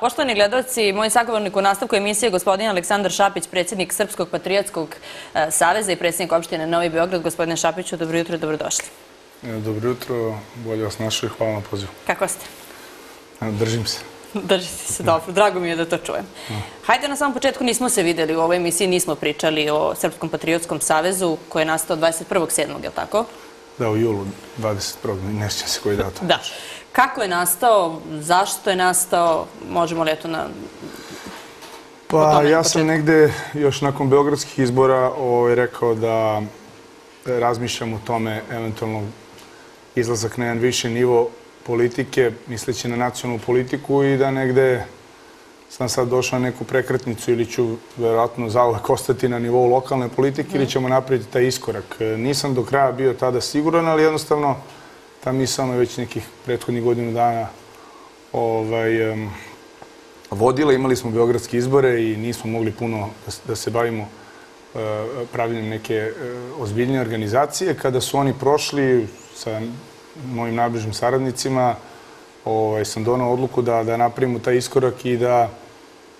poštovani gledalci, moj sagovornik u nastavku emisije gospodin Aleksandar Šapić, predsjednik Srpskog patriotskog e, saveza i predsjednik opštine Novi Beograd. Gospodine Šapiću, dobro jutro i dobrodošli. E, dobro jutro, bolje vas našao i hvala na pozivu. Kako ste? E, držim se. Držite se dobro, drago mi je da to čujem. Hajde na samom početku nismo se videli u ovoj emisiji, nismo pričali o Srpskom patriotskom savezu koji je nastao 21.7. je li tako? Da, u julu 21. ne sjećam se koji datum. Da. Kako je nastao, zašto je nastao, možemo li eto na... Pa ja sam negde još nakon Beogradskih izbora ovaj, rekao da razmišljam o tome eventualno izlazak na jedan viši nivo politike, misleći na nacionalnu politiku i da negde sam sad došao na neku prekretnicu ili ću verovatno zauvek ostati na nivou lokalne politike ili ćemo napraviti taj iskorak. Nisam do kraja bio tada siguran, ali jednostavno ta me već nekih prethodnih godinu dana ovaj, um, vodila. Imali smo beogradske izbore i nismo mogli puno da, da se bavimo uh, pravljenjem neke uh, ozbiljne organizacije. Kada su oni prošli sa mojim najbližim saradnicima, ovaj, sam donao odluku da, da napravimo taj iskorak i da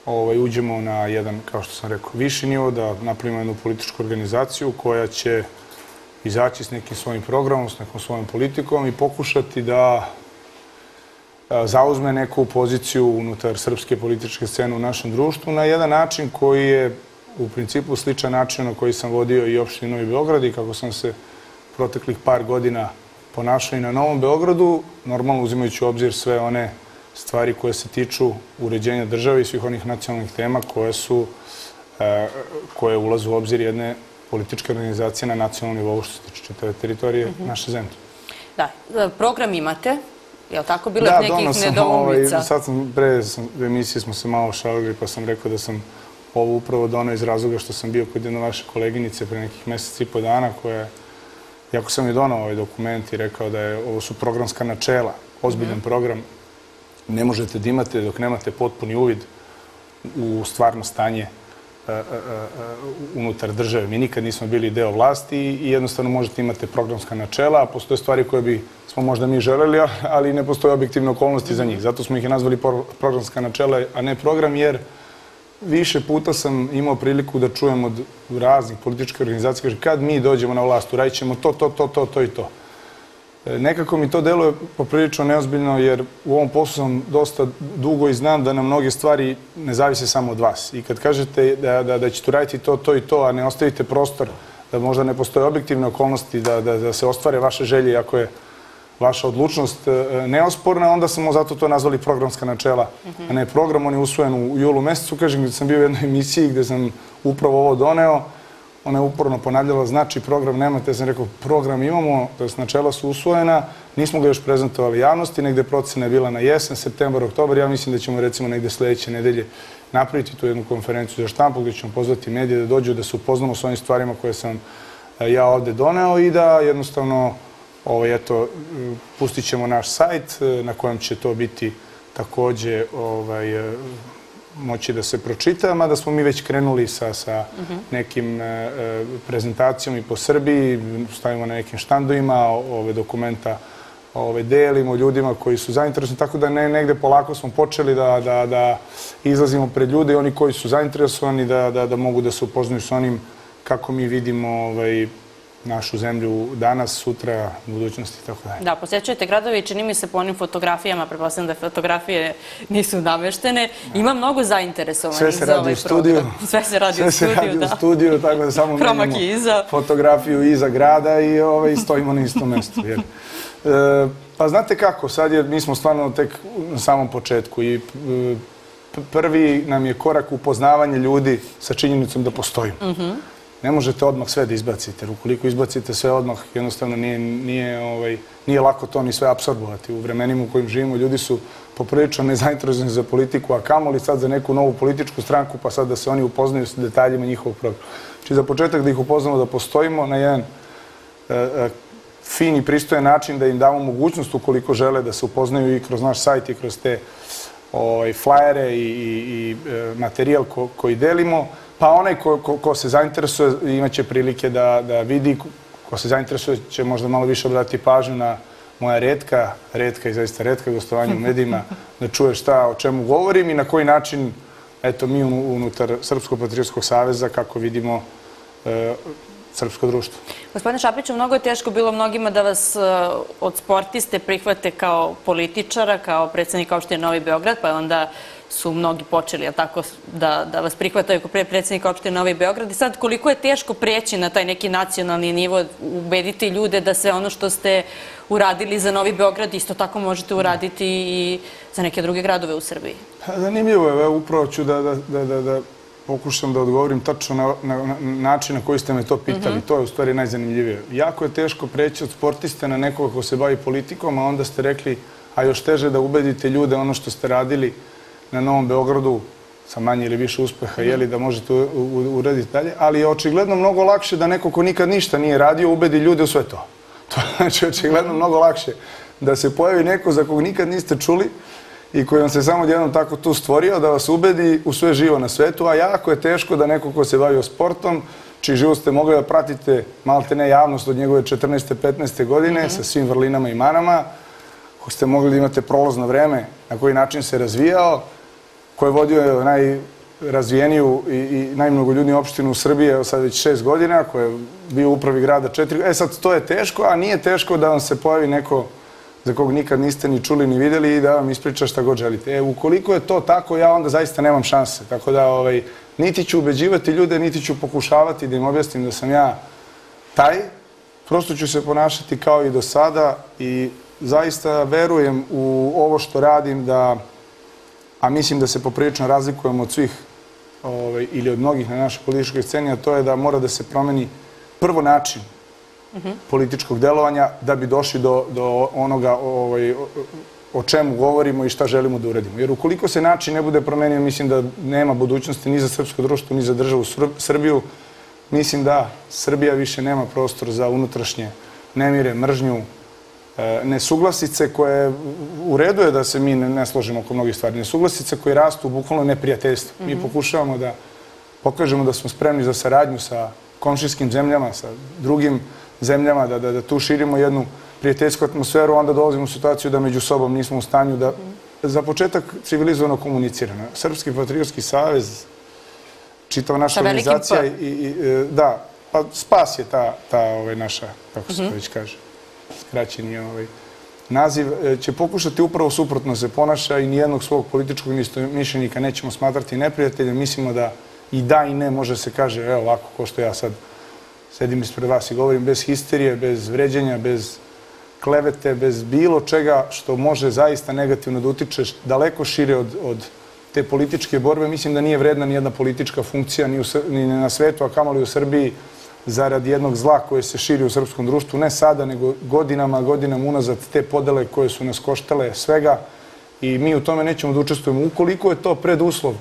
ovaj, uđemo na jedan, kao što sam rekao, viši nivo, da napravimo jednu političku organizaciju koja će izaći s nekim svojim programom, s nekom svojom politikom i pokušati da zauzme neku poziciju unutar srpske političke scene u našem društvu na jedan način koji je u principu sličan način na koji sam vodio i opštini Novi Beograd i kako sam se proteklih par godina ponašao i na Novom Beogradu, normalno uzimajući u obzir sve one stvari koje se tiču uređenja države i svih onih nacionalnih tema koje su koje ulazu u obzir jedne političke organizacije na nacionalnom nivou što se tiče čitave teritorije mhm. naše zemlje. Da, e, program imate, je li tako bilo da, nekih nedoumica? Ovaj, sad sam, pre u emisiji smo se malo šalili pa sam rekao da sam ovo upravo donao iz razloga što sam bio kod jedne vaše koleginice pre nekih meseci i po dana koja Iako sam je donao ovaj dokument i rekao da je, ovo su programska načela, ozbiljan mhm. program, ne možete da imate dok nemate potpuni uvid u stvarno stanje unutar države. Mi nikad nismo bili deo vlasti i jednostavno možete imate programska načela, a postoje stvari koje bi smo možda mi želeli, ali ne postoje objektivne okolnosti za njih. Zato smo ih i nazvali programska načela, a ne program, jer više puta sam imao priliku da čujem od raznih političkih organizacija, kaže, kad mi dođemo na vlast, uradit ćemo to, to, to, to, to i to. E, nekako mi to deluje poprilično neozbiljno jer u ovom poslu sam dosta dugo i znam da na mnoge stvari ne zavise samo od vas. I kad kažete da, da, da ćete uraditi to, to i to, a ne ostavite prostor da možda ne postoje objektivne okolnosti da, da, da se ostvare vaše želje ako je vaša odlučnost e, neosporna, onda smo zato to nazvali programska načela, a ne program. On je usvojen u julu mesecu, kažem, gde sam bio u jednoj emisiji gde sam upravo ovo doneo ona je uporno ponavljala, znači program nemate, ja sam rekao, program imamo, to je načela su usvojena, nismo ga još prezentovali javnosti, negde procena je bila na jesen, septembar, oktobar, ja mislim da ćemo recimo negde sledeće nedelje napraviti tu jednu konferenciju za štampu gde ćemo pozvati medije da dođu da se upoznamo s ovim stvarima koje sam e, ja ovde doneo i da jednostavno ovaj, eto, pustit ćemo naš sajt e, na kojem će to biti takođe ovaj, moći da se pročita, mada smo mi već krenuli sa, sa nekim e, e, prezentacijom i po Srbiji, stavimo na nekim štandovima ove dokumenta ove, delimo ljudima koji su zainteresovani, tako da ne, negde polako smo počeli da, da, da izlazimo pred ljude i oni koji su zainteresovani da, da, da mogu da se upoznaju s onim kako mi vidimo ovaj, našu zemlju danas, sutra, budućnosti i tako dalje. Da, posjećujete gradovi i čini mi se po onim fotografijama, prepostavljam da fotografije nisu nameštene, ima mnogo zainteresovanih za ovaj program. Sve se radi u studiju. Sve se radi u studiju, tako da samo menjamo fotografiju iza grada i ovaj, stojimo na istom mestu. Jer, e, pa znate kako, sad je, mi smo stvarno tek na samom početku i e, prvi nam je korak upoznavanje ljudi sa činjenicom da postojimo. Mhm ne možete odmah sve da izbacite. Ukoliko izbacite sve odmah, jednostavno nije, nije, ovaj, nije lako to ni sve apsorbovati. U vremenima u kojim živimo ljudi su poprilično nezainteresovani za politiku, a kamoli sad za neku novu političku stranku, pa sad da se oni upoznaju s detaljima njihovog programa. Znači za početak da ih upoznamo da postojimo na jedan e, e, fin i pristojan način da im damo mogućnost ukoliko žele da se upoznaju i kroz naš sajt i kroz te ovaj, flajere i, i, e, materijal ko, koji delimo, Pa onaj ko, ko, ko se zainteresuje imaće prilike da, da vidi, ko se zainteresuje će možda malo više obratiti pažnju na moja redka, redka i zaista redka gostovanja u medijima, da čuje šta, o čemu govorim i na koji način, eto, mi unutar Srpskog patriotskog saveza, kako vidimo, e, srpsko društvo. Gospodine Šapiću, mnogo je teško bilo mnogima da vas e, od sportiste prihvate kao političara, kao predsednika opštine Novi Beograd, pa onda su mnogi počeli tako, da, da vas prihvataju kao predsednika opštine Novi Beograd. I sad, koliko je teško prijeći na taj neki nacionalni nivo, ubediti ljude da sve ono što ste uradili za Novi Beograd, isto tako možete uraditi i za neke druge gradove u Srbiji? Pa, zanimljivo je, upravo ću da, da, da, da, da pokušam da odgovorim tačno na, na, na način na koji ste me to pitali. Mm -hmm. To je u stvari najzanimljivije. Jako je teško preći od sportiste na nekoga ko se bavi politikom, a onda ste rekli, a još teže da ubedite ljude ono što ste radili na Novom Beogradu sa manje ili više uspeha, jeli da možete uraditi dalje, ali je očigledno mnogo lakše da neko ko nikad ništa nije radio ubedi ljude u sve to. To znači očigledno mnogo lakše da se pojavi neko za kog nikad niste čuli i koji vam se samo jednom tako tu stvorio da vas ubedi u sve živo na svetu, a jako je teško da neko ko se bavio sportom, čiji život ste mogli da pratite malte ne javnost od njegove 14. 15. godine sa svim vrlinama i manama, ko ste mogli da imate prolazno vreme, na koji način se razvijao, ko je vodio najrazvijeniju i, i najmnogoljudniju opštinu u Srbiji, evo sad već šest godina, ko je bio u upravi grada četiri... E sad, to je teško, a nije teško da vam se pojavi neko za kog nikad niste ni čuli ni videli i da vam ispriča šta god želite. E, ukoliko je to tako, ja onda zaista nemam šanse. Tako da, ovaj, niti ću ubeđivati ljude, niti ću pokušavati da im objasnim da sam ja taj. Prosto ću se ponašati kao i do sada i zaista verujem u ovo što radim da, a mislim da se poprilično razlikujem od svih ovaj, ili od mnogih na našoj političkoj sceni, a to je da mora da se promeni prvo način političkog delovanja da bi došli do, do onoga ovaj, o čemu govorimo i šta želimo da uradimo. Jer ukoliko se način ne bude promenio, mislim da nema budućnosti ni za srpsko društvo, ni za državu Srbiju. Mislim da Srbija više nema prostor za unutrašnje nemire, mržnju, nesuglasice koje, u redu je da se mi ne složimo oko mnogih stvari, nesuglasice koje rastu u bukvalno neprijateljstvo. Mi mhm. pokušavamo da pokažemo da smo spremni za saradnju sa komšijskim zemljama, sa drugim zemljama, da, da, da tu širimo jednu prijateljsku atmosferu, onda dolazimo u situaciju da među sobom nismo u stanju da za početak civilizovano komuniciramo. Srpski patriotski savez, čitava naša organizacija i, i, e, da, pa spas je ta, ta ovaj, naša, kako se to mhm. već kaže, skraćeni ovaj, naziv, e, će pokušati upravo suprotno se ponaša i nijednog svog političkog mišljenika nećemo smatrati neprijateljem. Mislimo da i da i ne može se kaže, evo ovako, ko što ja sad sedim ispred vas i govorim bez histerije, bez vređenja, bez klevete, bez bilo čega što može zaista negativno da utiče daleko šire od, od te političke borbe. Mislim da nije vredna ni jedna politička funkcija ni, u, ni na svetu, a kamoli u Srbiji, zarad jednog zla koje se širi u srpskom društvu, ne sada, nego godinama, godinama unazad te podele koje su nas koštale svega i mi u tome nećemo da učestvujemo. Ukoliko je to preduslov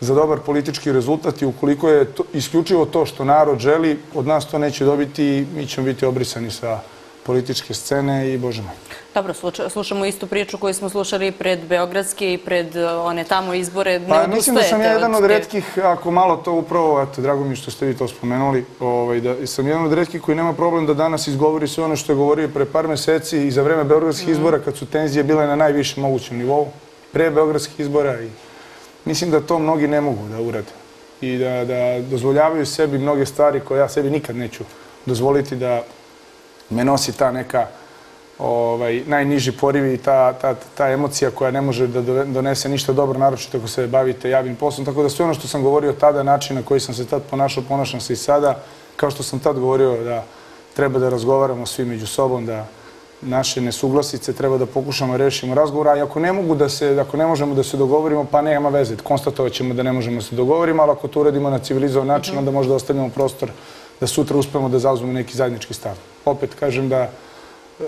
za dobar politički rezultat i ukoliko je to, isključivo to što narod želi, od nas to neće dobiti i mi ćemo biti obrisani sa političke scene i bože moj. Dobro, slušamo istu priču koju smo slušali pred Beogradske i pred uh, one tamo izbore. Pa mislim da sam ja jedan od redkih, ako malo to upravo, eto, drago mi što ste vi to spomenuli, ovaj, da sam jedan od redkih koji nema problem da danas izgovori sve ono što je govorio pre par meseci i za vreme Beogradskih mm. izbora kad su tenzije bile na najvišem mogućem nivou, pre Beogradskih izbora i Mislim da to mnogi ne mogu da urade i da, da dozvoljavaju sebi mnoge stvari koje ja sebi nikad neću dozvoliti da me nosi ta neka ovaj, najniži poriv i ta, ta, ta emocija koja ne može da donese ništa dobro, naročito ako se bavite javnim poslom. Tako da sve ono što sam govorio tada, način na koji sam se tad ponašao, ponašam se i sada, kao što sam tad govorio da treba da razgovaramo svi među sobom, da naše nesuglasice treba da pokušamo da rešimo razgovor, a ako ne mogu da se, ako ne možemo da se dogovorimo, pa nema veze, konstatovat ćemo da ne možemo da se dogovorimo, ali ako to uradimo na civilizovan način, onda možda ostavljamo prostor da sutra uspemo da zauzmemo neki zajednički stav. Opet kažem da e,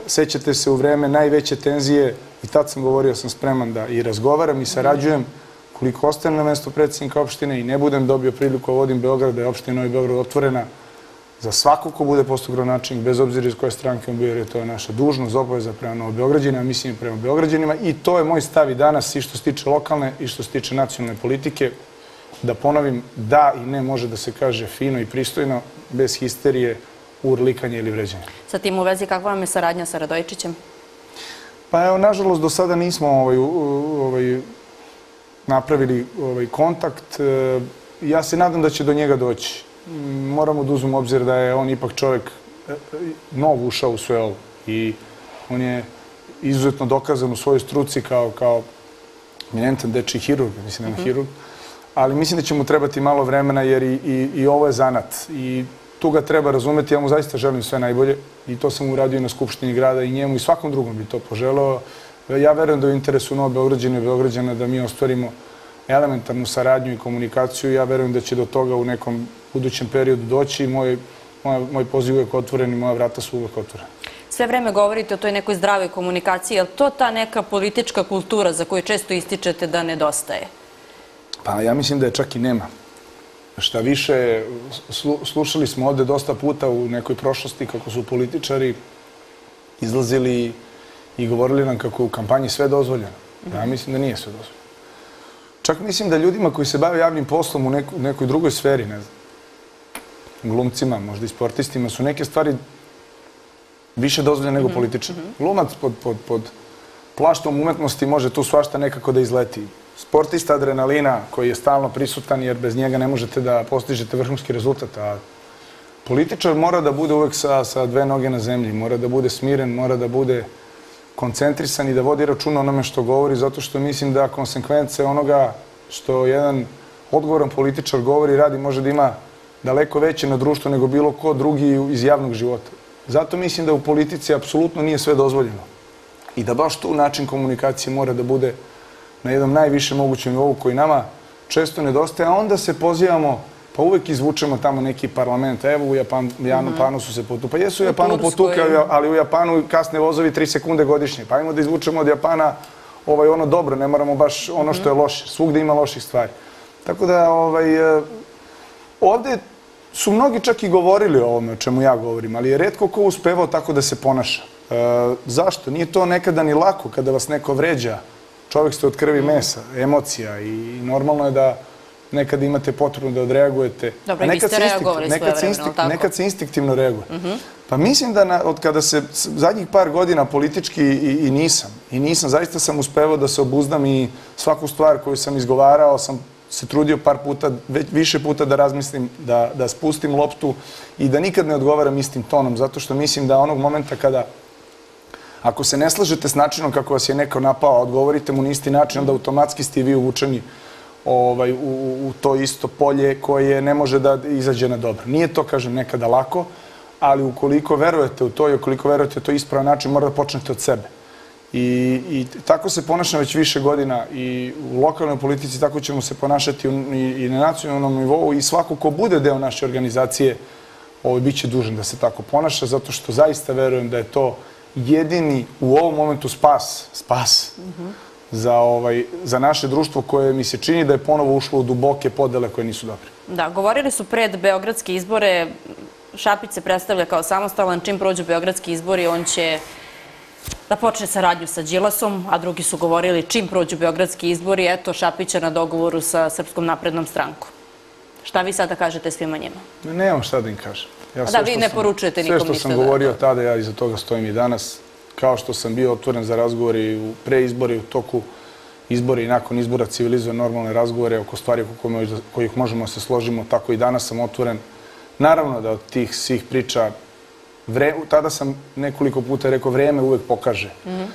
sećate se u vreme najveće tenzije i tad sam govorio sam spreman da i razgovaram i sarađujem koliko ostajem na mesto predsjednika opštine i ne budem dobio priliku da vodim Beograd, da je opština Novi Beograd otvorena za svaku ko bude postao način, bez obzira iz koje stranke on bio, jer je to naša dužnost, obaveza prema Novo Beograđanima, mislim prema Beograđanima i to je moj stav i danas i što se tiče lokalne i što se tiče nacionalne politike. Da ponovim, da i ne može da se kaže fino i pristojno, bez histerije, urlikanja ili vređanja. Sa tim u vezi, kakva vam je saradnja sa Radojičićem? Pa evo, nažalost, do sada nismo ovaj, ovaj, napravili ovaj, kontakt. E, ja se nadam da će do njega doći. Moramo da uzmemo obzir da je on ipak čovjek e, nov ušao u sve ovo i on je izuzetno dokazan u svojoj struci kao, kao eminentan deči hirurg, mislim da je hirurg, ali mislim da će mu trebati malo vremena jer i, i, i ovo je zanat i tu ga treba razumeti, ja mu zaista želim sve najbolje i to sam uradio i na Skupštini grada i njemu i svakom drugom bi to poželao. Ja verujem da u interesu Novo Beograđana i Beograđana da mi ostvarimo elementarnu saradnju i komunikaciju. Ja verujem da će do toga u nekom budućem periodu doći. Moj, moj, moj poziv uvek otvoren i moja vrata su uvek otvorena. Sve vreme govorite o toj nekoj zdravoj komunikaciji. Je li to ta neka politička kultura za koju često ističete da nedostaje? Pa ja mislim da je čak i nema. Šta više, slušali smo ovde dosta puta u nekoj prošlosti kako su političari izlazili i govorili nam kako je u kampanji sve dozvoljeno. Ja mislim da nije sve dozvoljeno. Čak mislim da ljudima koji se bave javnim poslom u nekoj, nekoj drugoj sferi, ne znam, glumcima, možda i sportistima, su neke stvari više dozvoljene nego mhm, političar. Mhm. Glumac pod, pod, pod plaštom umetnosti može tu svašta nekako da izleti sportista adrenalina koji je stalno prisutan jer bez njega ne možete da postižete vrhunski rezultat. A političar mora da bude uvek sa, sa dve noge na zemlji, mora da bude smiren, mora da bude koncentrisan i da vodi računa onome što govori, zato što mislim da konsekvence onoga što jedan odgovoran političar govori i radi može da ima daleko veće na društvo nego bilo ko drugi iz javnog života. Zato mislim da u politici apsolutno nije sve dozvoljeno. I da baš tu način komunikacije mora da bude na jednom najvišem mogućem nivou koji nama često nedostaje, a onda se pozivamo pa uvek izvučemo tamo neki parlament. Evo u Japan, Japanu su se potukali. Pa jesu u Japanu potukali, ali u Japanu kasne vozovi 3 sekunde godišnje. Pa ajmo da izvučemo od Japana ovaj, ono dobro, ne moramo baš ono što je loše. Svugde ima loših stvari. Tako da, ovaj, e, ovde su mnogi čak i govorili o ovome o čemu ja govorim, ali je redko ko uspevao tako da se ponaša. E, zašto? Nije to nekada ni lako kada vas neko vređa, čovjek ste od krvi mesa, emocija i normalno je da nekad imate potrebu da odreagujete. Dobro, nekad vi ste reagovali svoje vremena, tako? Nekad se instinktivno reaguje. Uh mhm. -huh. Pa mislim da na, od kada se zadnjih par godina politički i, i nisam, i nisam, zaista sam uspevao da se obuzdam i svaku stvar koju sam izgovarao sam se trudio par puta, već, više puta da razmislim, da, da spustim loptu i da nikad ne odgovaram istim tonom, zato što mislim da onog momenta kada Ako se ne slažete s načinom kako vas je neko napao, odgovorite mu na isti način, onda automatski ste vi uvučeni ovaj, u, u to isto polje koje ne može da izađe na dobro. Nije to, kažem, nekada lako, ali ukoliko verujete u to i ukoliko verujete u to ispravan način, mora da počnete od sebe. I, I tako se ponašam već više godina i u lokalnoj politici tako ćemo se ponašati i, i na nacionalnom nivou i svako ko bude deo naše organizacije ovaj, bit će dužan da se tako ponaša zato što zaista verujem da je to jedini u ovom momentu spas, spas mm -hmm. za, ovaj, za naše društvo koje mi se čini da je ponovo ušlo u duboke podele koje nisu dobre. Da, govorili su pred Beogradske izbore, Šapić se predstavlja kao samostalan, čim prođu Beogradski izbori, on će da počne saradnju sa Đilasom, a drugi su govorili čim prođu Beogradski izbori, eto Šapića na dogovoru sa Srpskom naprednom strankom. Šta vi sada kažete svima njima? Ne, nemam šta da im kažem. Ja da, vi ne poručujete nikom ništa. Sve što sam govorio tada, ja iza toga stojim i danas. Kao što sam bio otvoren za razgovori u preizbori, u toku izbora i nakon izbora civilizujem normalne razgovore oko stvari oko kojih možemo da se složimo, tako i danas sam otvoren. Naravno da od tih svih priča, vre, tada sam nekoliko puta rekao, vreme uvek pokaže. Mm -hmm.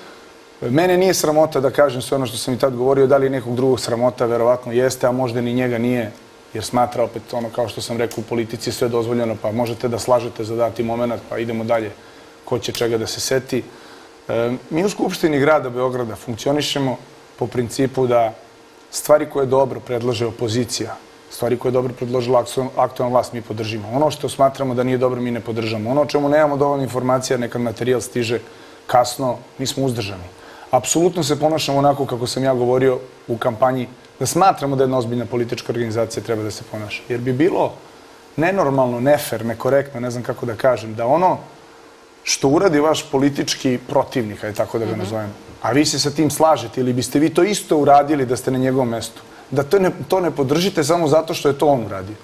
Mene nije sramota da kažem sve ono što sam i tad govorio, da li nekog drugog sramota, verovatno jeste, a možda ni njega nije jer smatra opet ono kao što sam rekao u politici sve dozvoljeno pa možete da slažete za dati moment pa idemo dalje ko će čega da se seti. E, mi u Skupštini grada Beograda funkcionišemo po principu da stvari koje dobro predlaže opozicija, stvari koje je dobro predložila aktualna vlast mi podržimo. Ono što smatramo da nije dobro mi ne podržamo. Ono o čemu nemamo dovoljno informacija, nekad materijal stiže kasno, mi smo uzdržani. Apsolutno se ponašamo onako kako sam ja govorio u kampanji da smatramo da jedna ozbiljna politička organizacija treba da se ponaša. Jer bi bilo nenormalno, nefer, nekorektno, ne znam kako da kažem, da ono što uradi vaš politički protivnik, aj tako da ga mhm. nazovem, a vi se sa tim slažete ili biste vi to isto uradili da ste na njegovom mestu, da to ne, to ne podržite samo zato što je to on uradio.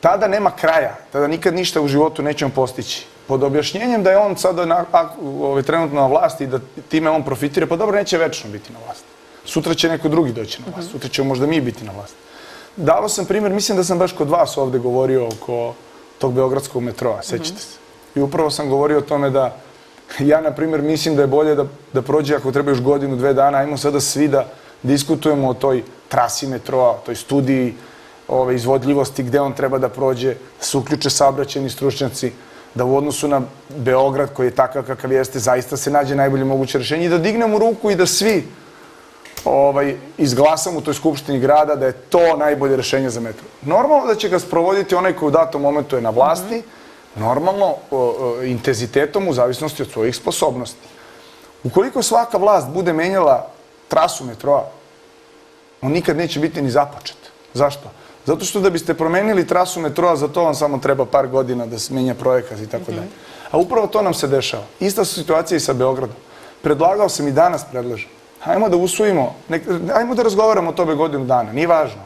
Tada nema kraja, tada nikad ništa u životu nećemo postići. pod objašnjenjem da je on sada na, a, ovaj, trenutno na vlasti i da time on profitira, pa dobro, neće večno biti na vlasti. Sutra će neko drugi doći na vlast, sutra ćemo možda mi biti na vlasti. Dao sam primjer, mislim da sam baš kod vas ovde govorio oko tog beogradskog metroa, sećate se. I upravo sam govorio o tome da ja, na primjer, mislim da je bolje da, da prođe ako treba još godinu, dve dana, ajmo sada svi da diskutujemo o toj trasi metroa, o toj studiji ove, izvodljivosti, gde on treba da prođe, da se uključe saobraćeni stručnjaci, da u odnosu na Beograd koji je takav kakav jeste, zaista se nađe najbolje moguće rešenje i da dignemo ruku i da svi ovaj, izglasamo u toj skupštini grada da je to najbolje rešenje za metro. Normalno da će ga sprovoditi onaj koji u datom momentu je na vlasti, mm -hmm. normalno o, o, intenzitetom u zavisnosti od svojih sposobnosti. Ukoliko svaka vlast bude menjala trasu metroa, on nikad neće biti ni započet. Zašto? Zato što da biste promenili trasu metroa, za to vam samo treba par godina da se menja projekat i tako dalje. A upravo to nam se dešava. Ista su situacija i sa Beogradom. Predlagao sam i danas predlažem. Hajmo da usvojimo, hajmo da razgovaramo o tome godinu dana, nije važno.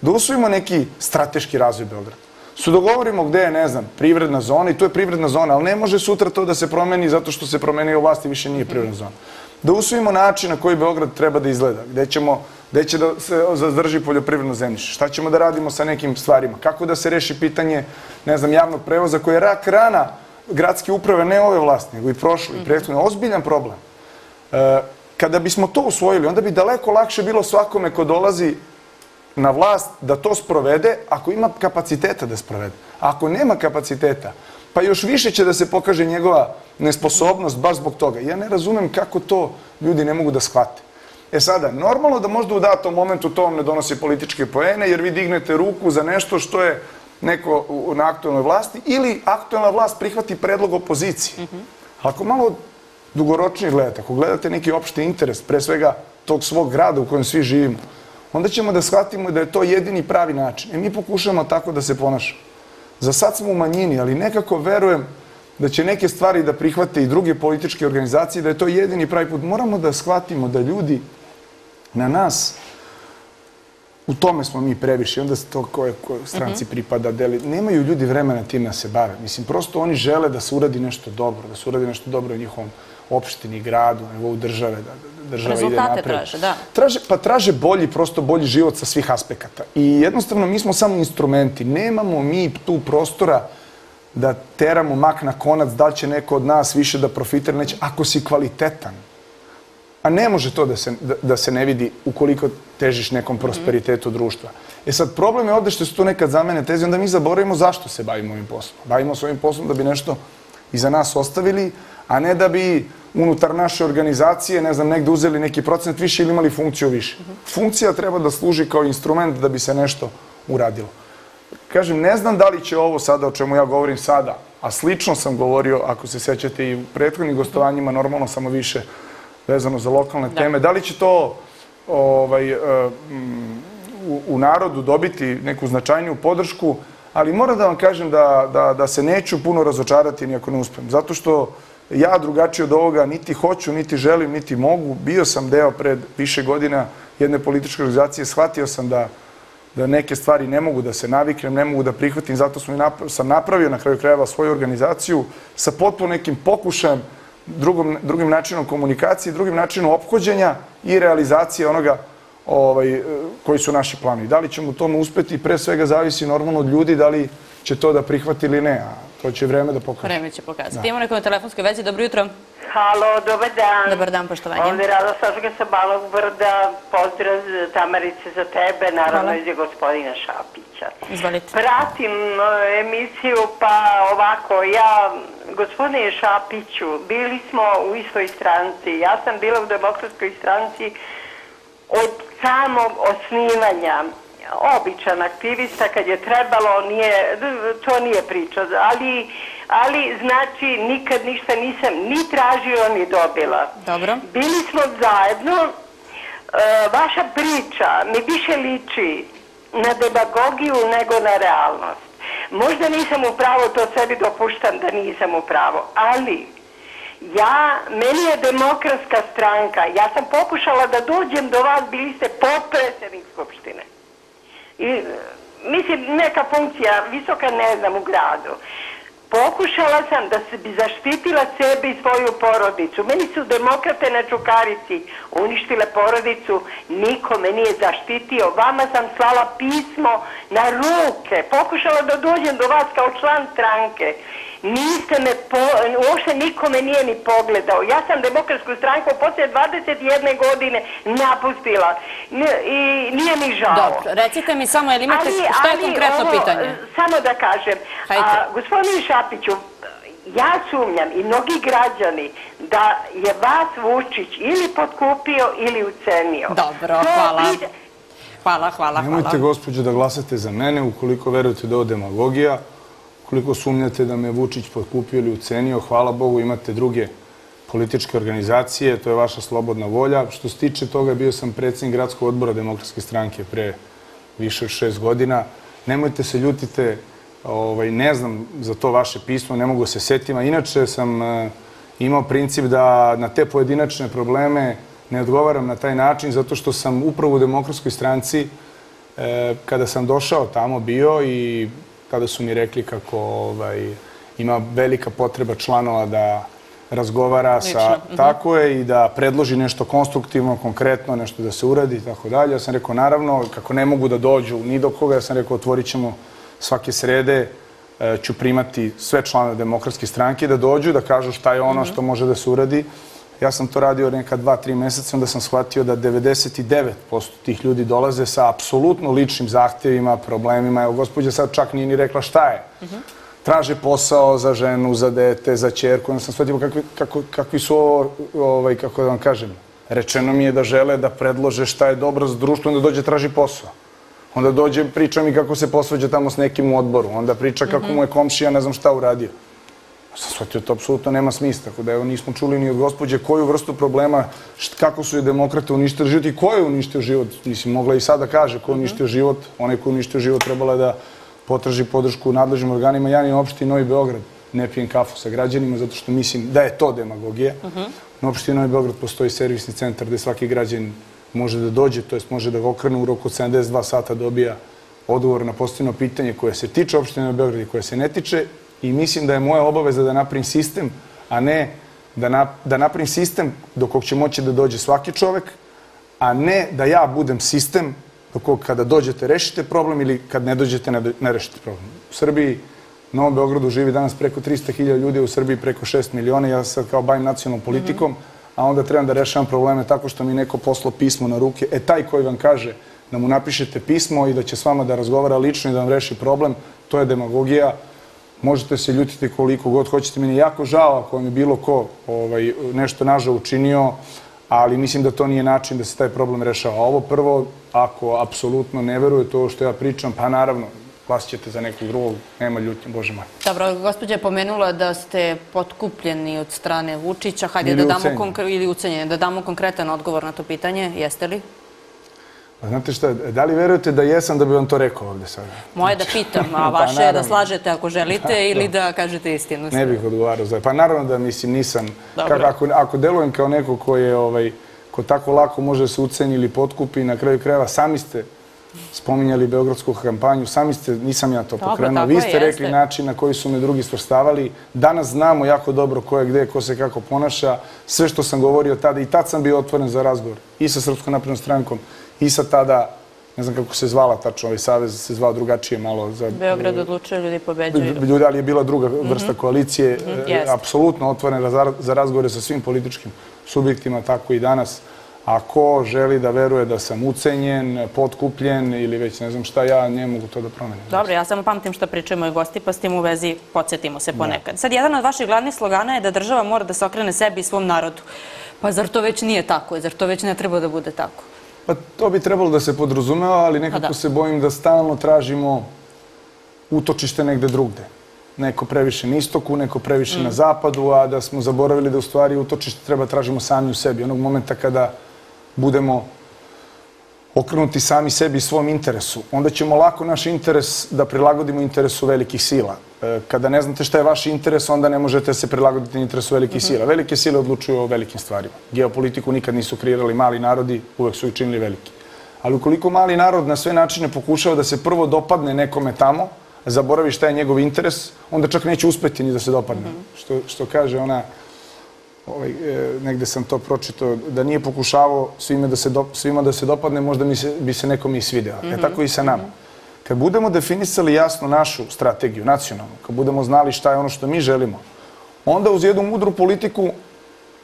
Da usvojimo neki strateški razvoj Beograda. Su dogovorimo gde je, ne znam, privredna zona i to je privredna zona, ali ne može sutra to da se promeni zato što se promenio vlast i više nije privredna zona. Da usvojimo način na koji Beograd treba da izgleda, gde ćemo gde će da se zadrži poljoprivredno zemljište, šta ćemo da radimo sa nekim stvarima, kako da se reši pitanje, ne znam, javnog prevoza koji je rak rana gradske uprave, ne ove vlasti, nego i prošle, i prethodne, ozbiljan problem. E, kada bismo to usvojili, onda bi daleko lakše bilo svakome ko dolazi na vlast da to sprovede ako ima kapaciteta da sprovede. Ako nema kapaciteta, pa još više će da se pokaže njegova nesposobnost baš zbog toga. Ja ne razumem kako to ljudi ne mogu da shvate. E sada, normalno da možda u datom momentu to vam ne donosi političke poene, jer vi dignete ruku za nešto što je neko na aktualnoj vlasti, ili aktualna vlast prihvati predlog opozicije. Mm -hmm. Ako malo dugoročnije gledate, ako gledate neki opšti interes, pre svega tog svog grada u kojem svi živimo, onda ćemo da shvatimo da je to jedini pravi način. E mi pokušamo tako da se ponašamo. Za sad smo u manjini, ali nekako verujem da će neke stvari da prihvate i druge političke organizacije, da je to jedini pravi put. Moramo da shvatimo da ljudi na nas, u tome smo mi previše, onda se to koje, koje stranci mm -hmm. pripada, deli, nemaju ljudi vremena tim da se bave. Mislim, prosto oni žele da se uradi nešto dobro, da se uradi nešto dobro u njihovom opštini, gradu, na nivou države, da, da država Rezultate ide napred. traže, da. Traže, pa traže bolji, prosto bolji život sa svih aspekata. I jednostavno mi smo samo instrumenti. Nemamo mi tu prostora da teramo mak na konac, da li će neko od nas više da profitira, neće, ako si kvalitetan. A ne može to da se, da, da se ne vidi ukoliko težiš nekom prosperitetu društva. E sad, problem je ovde što su tu nekad zamene teze, onda mi zaboravimo zašto se bavimo ovim poslom. Bavimo se ovim poslom da bi nešto iza nas ostavili, a ne da bi unutar naše organizacije, ne znam, negde uzeli neki procent više ili imali funkciju više. Funkcija treba da služi kao instrument da bi se nešto uradilo. Kažem, ne znam da li će ovo sada o čemu ja govorim sada, a slično sam govorio, ako se sećate i u prethodnim gostovanjima, normalno samo više vezano za lokalne da. teme, da li će to ovaj, uh, u, u narodu dobiti neku značajniju podršku, ali moram da vam kažem da, da, da se neću puno razočarati ni ako ne uspem. Zato što ja drugačije od ovoga niti hoću, niti želim, niti mogu. Bio sam deo pred više godina jedne političke organizacije, shvatio sam da da neke stvari ne mogu da se naviknem, ne mogu da prihvatim, zato sam, napravio, sam napravio na kraju krajeva svoju organizaciju sa potpuno nekim pokušajem, drugom, drugim načinom komunikacije, drugim načinom ophođenja i realizacije onoga ovaj, koji su naši planovi. Da li ćemo u tome uspeti, pre svega zavisi normalno od ljudi, da li će to da prihvati ili ne, a to će vreme da pokaže. Vreme će pokazati. Da. Imamo neko na telefonskoj vezi, dobro jutro. Halo, dobar dan. Dobar dan, poštovanje. Ovde je Rada Saška sa Balog Brda, pozdrav Tamarice za tebe, naravno iz gospodina Šapića. Izvolite. Pratim uh, emisiju, pa ovako, ja, gospodine Šapiću, bili smo u istoj stranci. Ja sam bila u demokratskoj stranci od samog osnivanja običan aktivista kad je trebalo, nije, to nije priča, ali, ali znači nikad ništa nisam ni tražila ni dobila. Dobro. Bili smo zajedno, e, vaša priča mi više liči na demagogiju nego na realnost. Možda nisam u pravu, to sebi dopuštam da nisam u pravu, ali ja, meni je demokratska stranka, ja sam pokušala da dođem do vas, bili ste potpredsjednik Skupštine. I, mislim, neka funkcija, visoka ne znam, u gradu. Pokušala sam da se bi zaštitila sebe i svoju porodicu. Meni su demokrate na Čukarici uništile porodicu, niko me nije zaštitio. Vama sam slala pismo na ruke. Pokušala da dođem do vas kao član stranke. Niste me, po, uopšte niko me nije ni pogledao. Ja sam demokratsku stranku posle 21 godine napustila N- i nije mi žao. Dobro, recite mi samo, jel imate, šta je konkretno ovo, pitanje? Samo da kažem, Hajde. a, gospodin Šapiću, ja sumnjam i mnogi građani da je vas Vučić ili potkupio ili ucenio. Dobro, To hvala. ide- Hvala, hvala, Nemojte, hvala. gospođo, da glasate za mene ukoliko verujete da ovo demagogija, ukoliko sumnjate da me Vučić potkupio ili ucenio, hvala Bogu, imate druge političke organizacije, to je vaša slobodna volja. Što se tiče toga, bio sam predsjednik gradskog odbora Demokratske stranke pre više od šest godina. Nemojte se ljutite, ovaj, ne znam za to vaše pismo, ne mogu se setim, a inače sam e, imao princip da na te pojedinačne probleme ne odgovaram na taj način, zato što sam upravo u Demokratskoj stranci E, kada sam došao tamo bio i tada su mi rekli kako ovaj, ima velika potreba članova da razgovara sa... Lično, mhm. Tako je, i da predloži nešto konstruktivno, konkretno, nešto da se uradi i tako dalje. Ja sam rekao, naravno, kako ne mogu da dođu ni do koga, ja sam rekao, otvorit ćemo svake srede, e, ću primati sve članove demokratske stranke da dođu, da kažu šta je ono što može da se uradi. Ja sam to radio neka dva, tri meseca, onda sam shvatio da 99% tih ljudi dolaze sa apsolutno ličnim zahtjevima, problemima. Evo, gospođa sad čak nije ni rekla šta je. Traže posao za ženu, za dete, za čerku. Onda sam shvatio kakvi, kako, kakvi su ovo, ovaj, kako da vam kažem, rečeno mi je da žele da predlože šta je dobro za društvo, onda dođe traži posao. Onda dođe, priča mi kako se posvađa tamo s nekim u odboru. Onda priča kako mu je komšija ne znam šta uradio. Sam shvatio, to apsolutno nema smisla. Tako da evo nismo čuli ni od gospođe koju vrstu problema, št, kako su je demokrate uništili život i ko je uništio život. Mislim, mogla i sada kaže ko je uništio život. Onaj ko je uništio život trebala je da potraži podršku nadležnim organima. Ja ni opštini Novi Beograd ne pijem kafu sa građanima zato što mislim da je to demagogija. Na opštini Novi Beograd postoji servisni centar gde svaki građan može da dođe, to jest može da ga okrene u roku od 72 sata dobija odgovor na postavljeno pitanje koje se tiče opštine Novi Beograd i koje se ne tiče i mislim da je moja obaveza da napravim sistem, a ne da, na, da napravim sistem do kog će moći da dođe svaki čovek, a ne da ja budem sistem do kog kada dođete rešite problem ili kad ne dođete ne, ne rešite problem. U Srbiji, u Novom Beogradu živi danas preko 300.000 ljudi, u Srbiji preko 6 miliona, ja sad kao bavim nacionalnom politikom, a onda trebam da rešavam probleme tako što mi neko poslao pismo na ruke. E taj koji vam kaže da mu napišete pismo i da će s vama da razgovara lično i da vam reši problem, to je demagogija. Možete se ljutiti koliko god hoćete. Meni je jako žao ako vam je bilo ko ovaj, nešto nažao učinio, ali mislim da to nije način da se taj problem rešava. A Ovo prvo, ako apsolutno ne veruje to što ja pričam, pa naravno, glasit ćete za nekog drugog, nema ljutnje, Bože moj. Dobro, gospođa je pomenula da ste potkupljeni od strane Vučića. Hajde Ili da damo ucenjeni. konkre- ili ucenjeni, da damo konkretan odgovor na to pitanje. Jeste li? Pa znate šta, da li verujete da jesam da bi vam to rekao ovde sada? Moje da pitam, a Pa vaše je da slažete ako želite ili da kažete istinu. Ne bih odgovarao za... Pa naravno da mislim nisam... Kako, ako, ako delujem kao neko ko je ovaj, ko tako lako može da se uceni ili potkupi, na kraju krajeva sami ste spominjali Beogradsku kampanju, sami ste, nisam ja to Dobro, pokrenuo, vi je, ste rekli jeste. način na koji su me drugi svrstavali. Danas znamo jako dobro ko je gde, ko se kako ponaša. Sve što sam govorio tada, i tad sam bio otvoren za razgovor. I sa Srpskom naprednom strankom, i sa tada, ne znam kako se zvala tačno, ovaj savez se zvao drugačije malo. Za, Beograd odlučuje, ljudi pobeđuju. ljudi, ali je bila druga vrsta koalicije, e, Mhm. jeste. apsolutno otvorena za, za razgovore sa svim političkim subjektima, tako i danas. A ko želi da veruje da sam ucenjen, potkupljen ili već ne znam šta, ja ne mogu to da promenim. Dobro, ja samo pamtim što pričaju moji gosti, pa s tim u vezi podsjetimo se ponekad. Sad, jedan od vaših glavnih slogana je da država mora da se okrene sebi i svom narodu. Pa zar to već nije tako? Zar to već ne treba da bude tako? Pa to bi trebalo da se podrazumeva, ali nekako Pa da. se bojim da stalno tražimo utočište negde drugde. Neko previše na istoku, neko previše Mm. na zapadu, a da smo zaboravili da u stvari utočište treba tražimo sami u sebi. Onog momenta kada budemo okrenuti sami sebi i svom interesu, onda ćemo lako naš interes da prilagodimo interesu velikih sila. E, Kada ne znate šta je vaš interes, onda ne možete se prilagoditi interesu velikih sila. Velike sile odlučuju o velikim stvarima. Geopolitiku nikad nisu kreirali mali narodi, uvek su ih činili veliki. Ali ukoliko mali narod na sve načine pokušava da se prvo dopadne nekome tamo, zaboravi šta je njegov interes, onda čak neće uspeti ni da se dopadne. Što, što kaže ona, ovaj, e, negde sam to pročitao, da nije pokušavao svima da se, do, svima da se dopadne, možda mi se, bi se nekom i svideo. E tako i sa nama. Kad budemo definisali jasno našu strategiju, nacionalnu, kad budemo znali šta je ono što mi želimo, onda uz jednu mudru politiku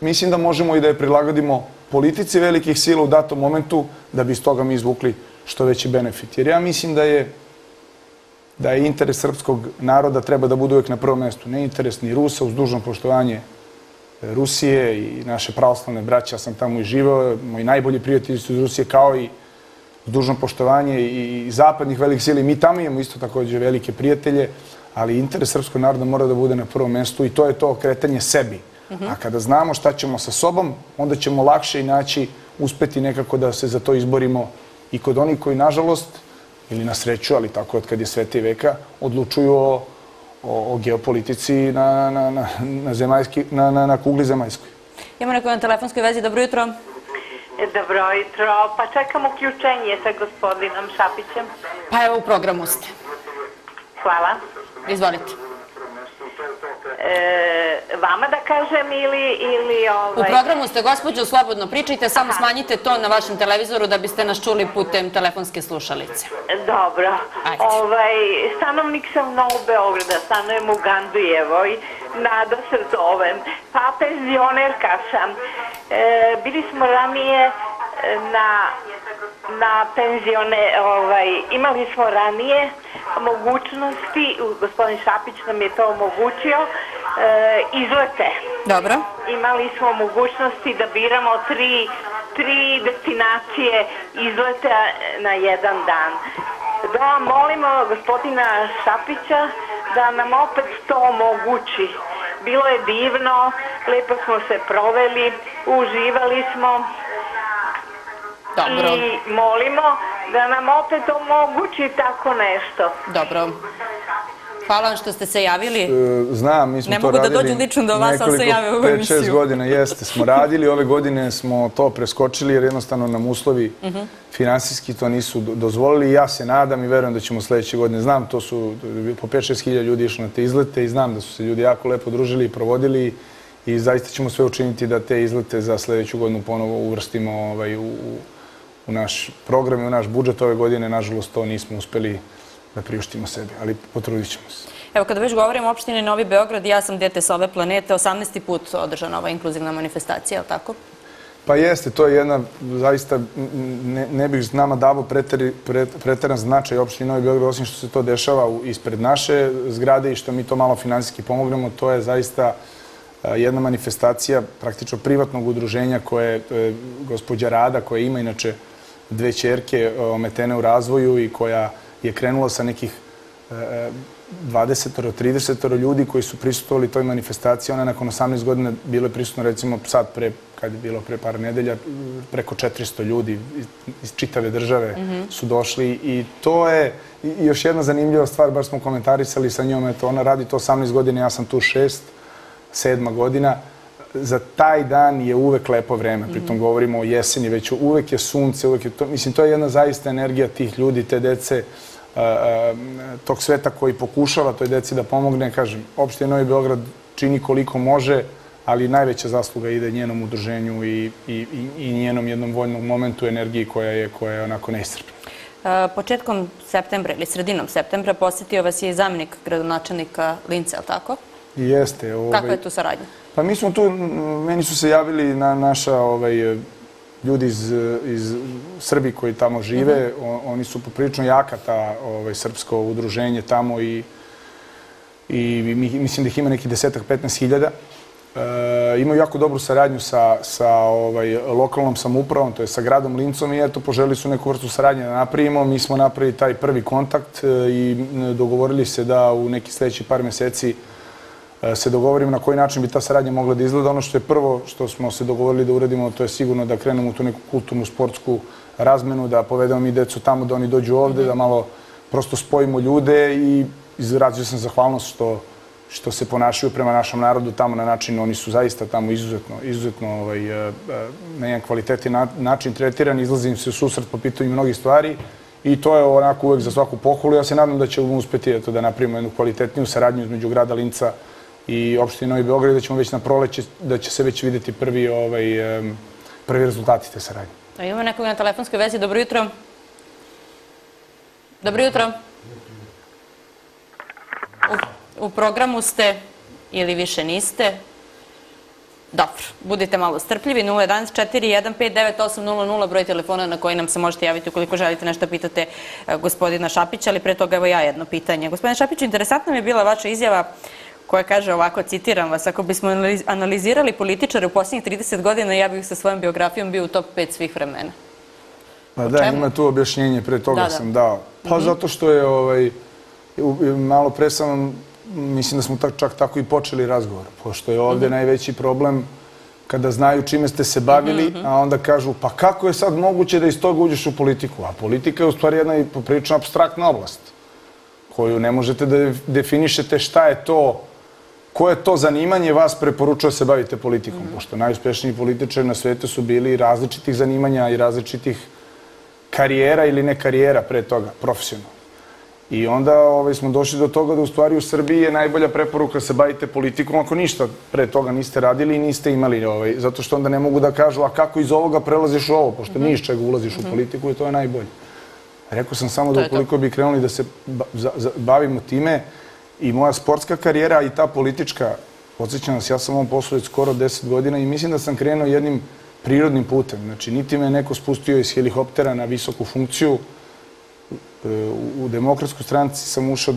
mislim da možemo i da je prilagodimo politici velikih sila u datom momentu da bi iz toga mi izvukli što veći benefit. Jer ja mislim da je da je interes srpskog naroda treba da bude uvek na prvom mestu. Ne interes ni Rusa, uz dužno poštovanje Rusije i naše pravoslavne braće, ja sam tamo i živao, moji najbolji prijatelji su iz Rusije, kao i dužno poštovanje i zapadnih velikih sila. I mi tamo imamo isto takođe velike prijatelje, ali interes srpskog naroda mora da bude na prvom mestu i to je to okretanje sebi. A kada znamo šta ćemo sa sobom, onda ćemo lakše i naći, uspeti nekako da se za to izborimo i kod onih koji, nažalost, ili na sreću, ali tako od kad je svete veka, odlučuju o, o, o geopolitici na, na, na, na, zemaljski, na, na, na kugli zemaljskoj. Imamo neko na telefonskoj vezi. Dobro jutro. E, Dobro jutro, pa čekam uključenje sa gospodinom Šapićem. Pa evo u programu ste. Hvala. Izvolite. E, vama da kažem ili... ili U ovaj... programu ste, gospođo, slobodno pričajte, samo smanjite to na vašem televizoru da biste nas čuli putem telefonske slušalice. Dobro. Ajde. Ovaj, stanovnik sam Novog Beograda, stanujem u Gandujevoj, nada se zovem. Pa penzionerka sam. E, bili smo ranije na na penzione, ovaj, imali smo ranije mogućnosti, gospodin Šapić nam je to omogućio, e, izlete. Dobro. Imali smo mogućnosti da biramo tri, tri destinacije izleta na jedan dan. Da molimo gospodina Šapića da nam opet to omogući. Bilo je divno, lepo smo se proveli, uživali smo Dobro. i molimo da nam opet omogući tako nešto. Dobro. Hvala vam što ste se javili. E, Znam, mi smo Ne to mogu da radili dođem lično do vas, ali se nekoliko, jave u pet, šest emisiju. godina jeste, smo radili. Ove godine smo to preskočili jer jednostavno nam uslovi Mhm. finansijski to nisu do- dozvolili. Ja se nadam i verujem da ćemo sledeće godine. Znam, to su po 5-6 hiljada ljudi išlo na te izlete i znam da su se ljudi jako lepo družili i provodili i zaista ćemo sve učiniti da te izlete za sledeću godinu ponovo uvrstimo ovaj, u, u- u naš program i u naš budžet ove godine. Nažalost, to nismo uspeli da priuštimo sebi, ali potrudit ćemo se. Evo, kada već govorimo o opštini Novi Beograd, ja sam dete sa ove planete, 18. put održana ova inkluzivna manifestacija, je li tako? Pa jeste, to je jedna, zaista, ne, ne bih nama davo preteri, pre, preteran značaj opštini Novi Beograd, osim što se to dešava u, ispred naše zgrade i što mi to malo finansijski pomognemo, to je zaista a, jedna manifestacija praktično privatnog udruženja koje je gospođa Rada, koja ima inače dve čerke a, ometene u razvoju i koja je krenula sa nekih e, 20 30 ljudi koji su prisustovali toj manifestaciji. Ona je nakon 18 godina bila prisutna recimo sad pre, kad je bilo pre par nedelja, preko 400 ljudi iz, čitave države su došli i to je i još jedna zanimljiva stvar, baš smo komentarisali sa njom, eto ona radi to 18 godina, ja sam tu šest, sedma godina. Za taj dan je uvek lepo vreme, pritom govorimo o jeseni, već uvek je sunce, uvek je to, mislim, to je jedna zaista energija tih ljudi, te dece, a, a, tog sveta koji pokušava toj deci da pomogne, kažem, opština Novi Beograd čini koliko može, ali najveća zasluga ide njenom udruženju i, i, i, njenom jednom voljnom momentu energiji koja je, koja je onako neiscrpna. E, Početkom septembra ili sredinom septembra posjetio vas je i zamjenik gradonačelnika Lince, je li tako? Jeste. Ovaj, Kakva je tu saradnja? Pa mi smo tu, meni su se javili na naša ovaj, ljudi iz, iz Srbije koji tamo žive. O- oni su poprilično jaka ta ovaj, srpsko udruženje tamo i, i mi, mislim da ih ima neki desetak, 15 hiljada. E, imaju jako dobru saradnju sa, sa ovaj, lokalnom samoupravom, to je sa gradom Lincom i eto, poželi su neku vrstu saradnje da napravimo. Mi smo napravili taj prvi kontakt e, i dogovorili se da u neki sledeći par meseci se dogovorimo na koji način bi ta saradnja mogla da izgleda. Ono što je prvo što smo se dogovorili da uradimo, to je sigurno da krenemo u tu neku kulturnu, sportsku razmenu, da povedemo mi decu tamo, da oni dođu ovde, da malo prosto spojimo ljude i izrazio sam zahvalnost što što se ponašaju prema našem narodu tamo na način, oni su zaista tamo izuzetno, izuzetno ovaj, e, e, na jedan kvalitetni na- način tretirani, izlazi im se u susret po pitanju mnogih stvari i to je onako uvek za svaku pohvalu. Ja se nadam da ćemo uspeti eto, da napravimo jednu kvalitetniju saradnju između grada Linca i opštine Novi Beograd, da ćemo već na proleće, da će se već videti prvi, ovaj, prvi rezultati te saradnje. A imamo nekog na telefonskoj vezi. Dobro jutro. Dobro jutro. U, u programu ste ili više niste. Dobro, budite malo strpljivi. 011 415 9800 broj telefona na koji nam se možete javiti ukoliko želite nešto pitate e, gospodina Šapića, ali pre toga evo ja jedno pitanje. Gospodine Šapiću, interesantna mi je bila vaša izjava koja kaže ovako, citiram vas, ako bismo analiz- analizirali političare u posljednjih 30 godina, ja bih sa svojom biografijom bio u top 5 svih vremena. Pa da, ima tu objašnjenje, pre toga Da, da. sam dao. Pa zato što je, ovaj, malo pre sam, mislim da smo tak, čak tako i počeli razgovor, pošto je ovde najveći problem kada znaju čime ste se bavili, a onda kažu pa kako je sad moguće da iz toga uđeš u politiku? A politika je u stvari jedna i poprilično abstraktna oblast koju ne možete da definišete šta je to koje to zanimanje vas preporučuje da se bavite politikom, pošto najuspešniji političari na svetu su bili različitih zanimanja i različitih karijera ili ne karijera pre toga, profesionalno. I onda ovaj, smo došli do toga da u stvari u Srbiji je najbolja preporuka da se bavite politikom ako ništa pre toga niste radili i niste imali, ovaj, zato što onda ne mogu da kažu a kako iz ovoga prelaziš u ovo, pošto ni iz čega ulaziš u politiku i to je najbolje. Rekao sam samo To da ukoliko bi krenuli da se ba- za- za- bavimo time i moja sportska karijera i ta politička, podsjećam vas, ja sam ovom poslu već skoro 10 godina i mislim da sam krenuo jednim prirodnim putem. Znači, niti me neko spustio iz helikoptera na visoku funkciju, E, u demokratsku stranci sam ušao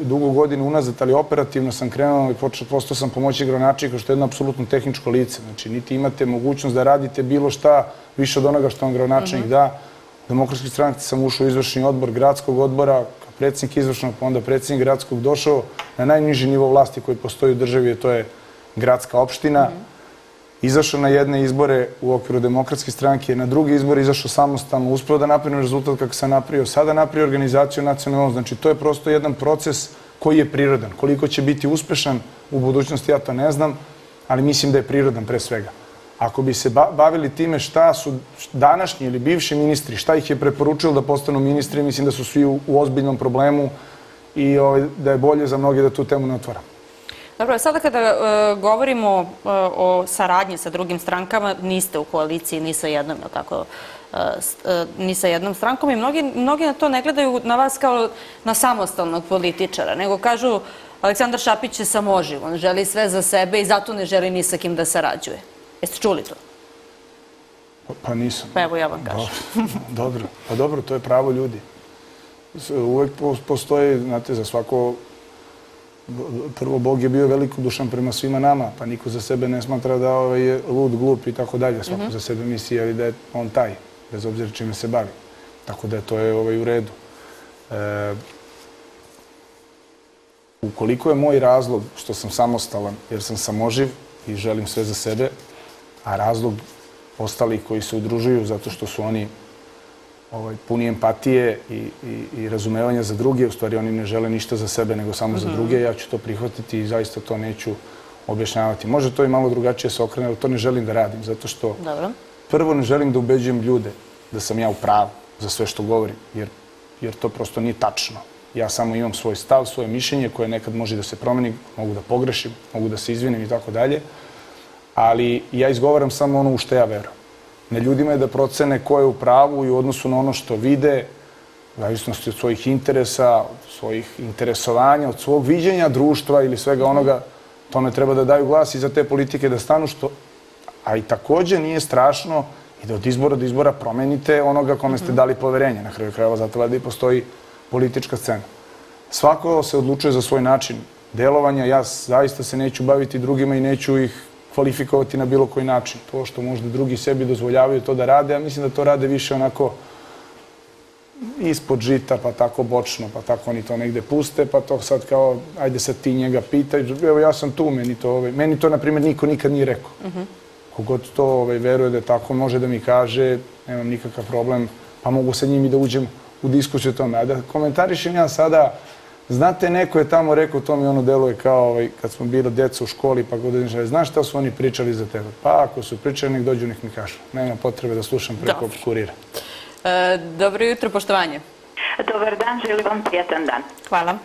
dugo godina unazad, ali operativno sam krenuo i počeo, postao sam pomoćnik gradonačelnika, što je jedno apsolutno tehničko lice. Znači, niti imate mogućnost da radite bilo šta više od onoga što vam gradonačelnik da. U demokratskoj stranci sam ušao u izvršni odbor gradskog odbora, kao predsjednik izvršnog, pa onda predsjednik gradskog, došao na najniži nivo vlasti koji postoji u državi, a to je gradska opština izašao na jedne izbore u okviru demokratske stranke, na druge izbore izašao samostalno, uspeo da napravim rezultat kako sam napravio, sada napravio organizaciju nacionalnog, znači to je prosto jedan proces koji je prirodan. Koliko će biti uspešan u budućnosti, ja to ne znam, ali mislim da je prirodan pre svega. Ako bi se ba- bavili time šta su današnji ili bivši ministri, šta ih je preporučilo da postanu ministri, mislim da su svi u, ozbiljnom problemu i ovaj, da je bolje za mnoge da tu temu ne otvaram. Dobro, sada kada e, govorimo e, o saradnji sa drugim strankama, niste u koaliciji ni sa jednom, je tako, e, ni sa jednom strankom i mnogi, mnogi na to ne gledaju na vas kao na samostalnog političara, nego kažu Aleksandar Šapić je samoživ, on želi sve za sebe i zato ne želi ni sa kim da sarađuje. Jeste čuli to? Pa, nisam. Pa evo ja vam kažem. Dobro, dobro. Pa dobro, to je pravo ljudi. Uvek po- postoji, znate, za svako... Prvo, Bog je bio velikodušan prema svima nama, pa niko za sebe ne smatra da ovaj, je lud, glup i tako dalje. Svako za sebe misli ali da je on taj, bez obzira čime se bavi. Tako da to je ovaj, u redu. E, ukoliko je moj razlog što sam samostalan, jer sam samoživ i želim sve za sebe, a razlog ostalih koji se udružuju zato što su oni ovaj, puni empatije i, i, i razumevanja za druge, u stvari oni ne žele ništa za sebe nego samo za druge, ja ću to prihvatiti i zaista to neću objašnjavati. Može to i malo drugačije se okrene, ali to ne želim da radim, zato što Dobro. prvo ne želim da ubeđujem ljude da sam ja u pravu za sve što govorim, jer, jer to prosto nije tačno. Ja samo imam svoj stav, svoje mišljenje koje nekad može da se promeni, mogu da pogrešim, mogu da se izvinim i tako dalje, ali ja izgovaram samo ono u što ja verujem. Na ljudima je da procene ko je u pravu i u odnosu na ono što vide, u zavisnosti od svojih interesa, od svojih interesovanja, od svog viđenja društva ili svega onoga, tome treba da daju glas i za te politike da stanu, što, a i takođe nije strašno i da od izbora do izbora promenite onoga kome ste dali poverenje. Na kraju krajeva zato valjda i postoji politička scena. Svako se odlučuje za svoj način delovanja. Ja zaista se neću baviti drugima i neću ih kvalifikovati na bilo koji način. To što možda drugi sebi dozvoljavaju to da rade, ja mislim da to rade više onako ispod žita, pa tako bočno, pa tako oni to negde puste, pa to sad kao, ajde sad ti njega pitaj, evo ja sam tu, meni to, ovaj, meni to, na primjer, niko nikad nije rekao. Kogod to ovaj, veruje da je tako, može da mi kaže, nemam nikakav problem, pa mogu sa njim i da uđem u diskusiju o tome. A da komentarišem ja sada, znate, neko je tamo rekao, to mi ono deluje kao ovaj, kad smo bili djeca u školi, pa god nešto, znaš šta su oni pričali za tebe? Pa ako su pričali, nek dođu, nek mi kažu. Nema potrebe da slušam preko kurira. E, dobro jutro, poštovanje. Dobar dan, želim vam prijatan dan. Hvala.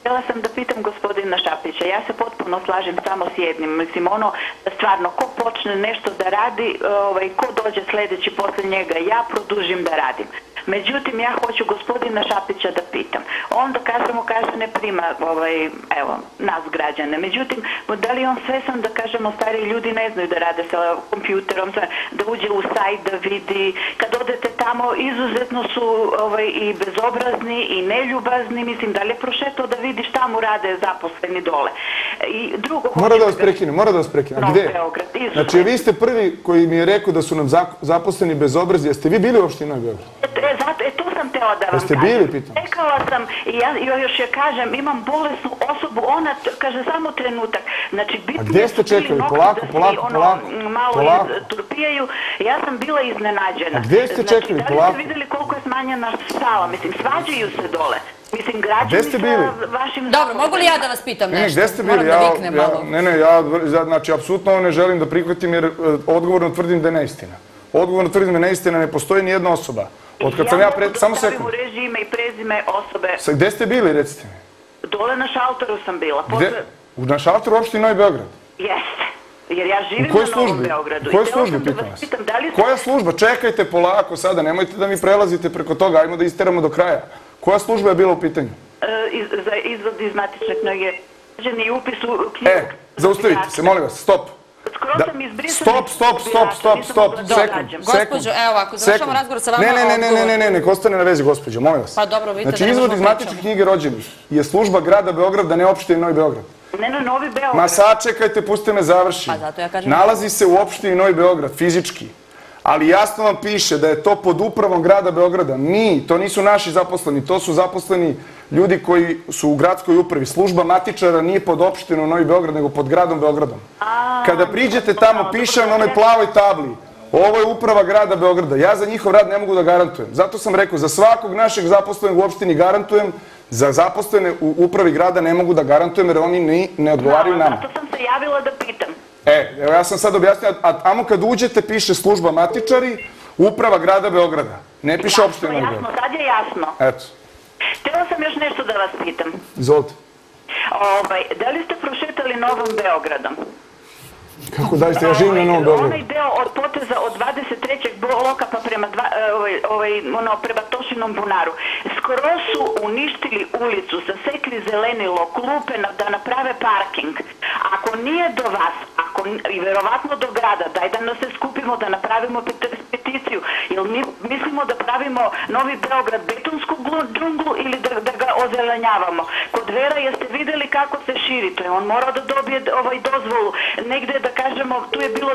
Htjela sam da pitam gospodina Šapića, ja se potpuno slažem samo s jednim, mislim ono, stvarno, ko počne nešto da radi, ovaj, ko dođe sljedeći poslije njega, ja produžim da radim. Međutim, ja hoću gospodina Šapića da pitam. On da kažemo, kaže, ne prima, ovaj, evo, nas građane. Međutim, da li on svesan da kažemo, stari ljudi ne znaju da rade sa kompjuterom, da uđe u sajt, da vidi. Kad odete tamo, izuzetno su ovaj, i bezobrazni i neljubazni. Mislim, da li je prošetao da vidi šta mu rade zaposleni dole. I drugo, Mora da hoću vas prekinem, mora da vas prekinem. Gde? Beograd. Znači, vi ste prvi koji mi je rekao da su nam zaposleni bezobrazni. Jeste vi bili u opštini Novi Beograd? Tela da vam Jeste bili, pitam? Rekala sam, i ja još je kažem, imam bolesnu osobu, ona kaže samo trenutak. Znači, bitno A gde je ste čekali? Polako, da polako, ono, polako, Malo polako. iz- turpijaju. Ja sam bila iznenađena. A gde ste znači, čekali? Da li Polako. ste vidjeli koliko je smanjena sala? Mislim, svađaju se dole. Mislim, građani gde ste bili? sa vašim... Dobro, mogu li ja da vas pitam Ne, ne, nešto? gde ste bili? da Ja, ne, ne, ja, znači, apsolutno ovo ne želim da prihvatim jer e, odgovorno tvrdim da je neistina. Odgovorno tvrdim da je neistina, ne postoji ni jedna osoba. Od kad sam ja mogu pred... da Samo stavim sekund. u režiji ime i prezime osobe. Sa, gde ste bili, recite mi? Dole na šalteru sam bila. Gde? U na šalteru opštini Novi Beograd. Jeste. Jer ja živim U na Novom? Beogradu. U kojoj službi, da pitam vas pitam, da li. Koja služba? Čekajte polako sada, nemojte da mi prelazite preko toga, ajmo da isteramo do kraja. Koja služba je bila u pitanju? e, iz, za izvod iz matične knjige i upis u knjigu. E, zaustavite se, molim vas, stop. Da- sam izbrisala Stop, stop, stop, stop, stop, sekund, Gospođo, sekund. evo ovako, završavamo sekund. razgovor sa vama, Ne, ne, ne, ne, ne, ne, ne, nek ostane na vezi, gospođo, molim vas. Pa dobro, vidite Znači, da ne izvod iz možemo matične pričamo. knjige rođenih je služba grada Beograda, ne opštine Novi Beograd. Ne na Novi Beograd. Ma sačekajte, pustite me završim. Pa zato ja kažem- Nalazi se u opštini Novi Beograd, fizički. Ali jasno vam piše da je to pod upravom grada Beograda. Mi, to nisu naši zaposleni, to su zaposleni ljudi koji su u gradskoj upravi. Služba matičara nije pod opštinom Novi Beograd, nego pod gradom Beogradom. Kada priđete tamo, piše na onoj plavoj tabli, ovo je uprava grada Beograda. Ja za njihov rad ne mogu da garantujem. Zato sam rekao, za svakog našeg zaposlenog u opštini garantujem, za zaposlene u upravi grada ne mogu da garantujem jer oni ni, ne odgovaraju nama. Zato sam se javila da pitam. E, evo ja sam sad objasnio, a tamo kad uđete piše služba matičari, uprava grada Beograda. Ne piše Jasno, opština Novi jasno, Beograd. sad je jasno. Eto, Htjela sam još nešto da vas pitam. izvolite. Ovaj, da li ste prošetali Novom Beogradom? Како дали сте ја живна на Нови Оној дел од потеза од 23-тек блока па према овој Тошином бунару. Скоро су уништили улицу, засекли зеленило, клупе да направе паркинг. Ако ние до вас, ако и веројатно до града, дај да но се скупимо да направимо петицију, јел ми мислимо да правимо нови Белград бетонску джунглу или да, да го озеленјаваме. Код Вера јесте видели како се шири, тој он мора да добие овој дозволу негде да da da kažemo, tu je bilo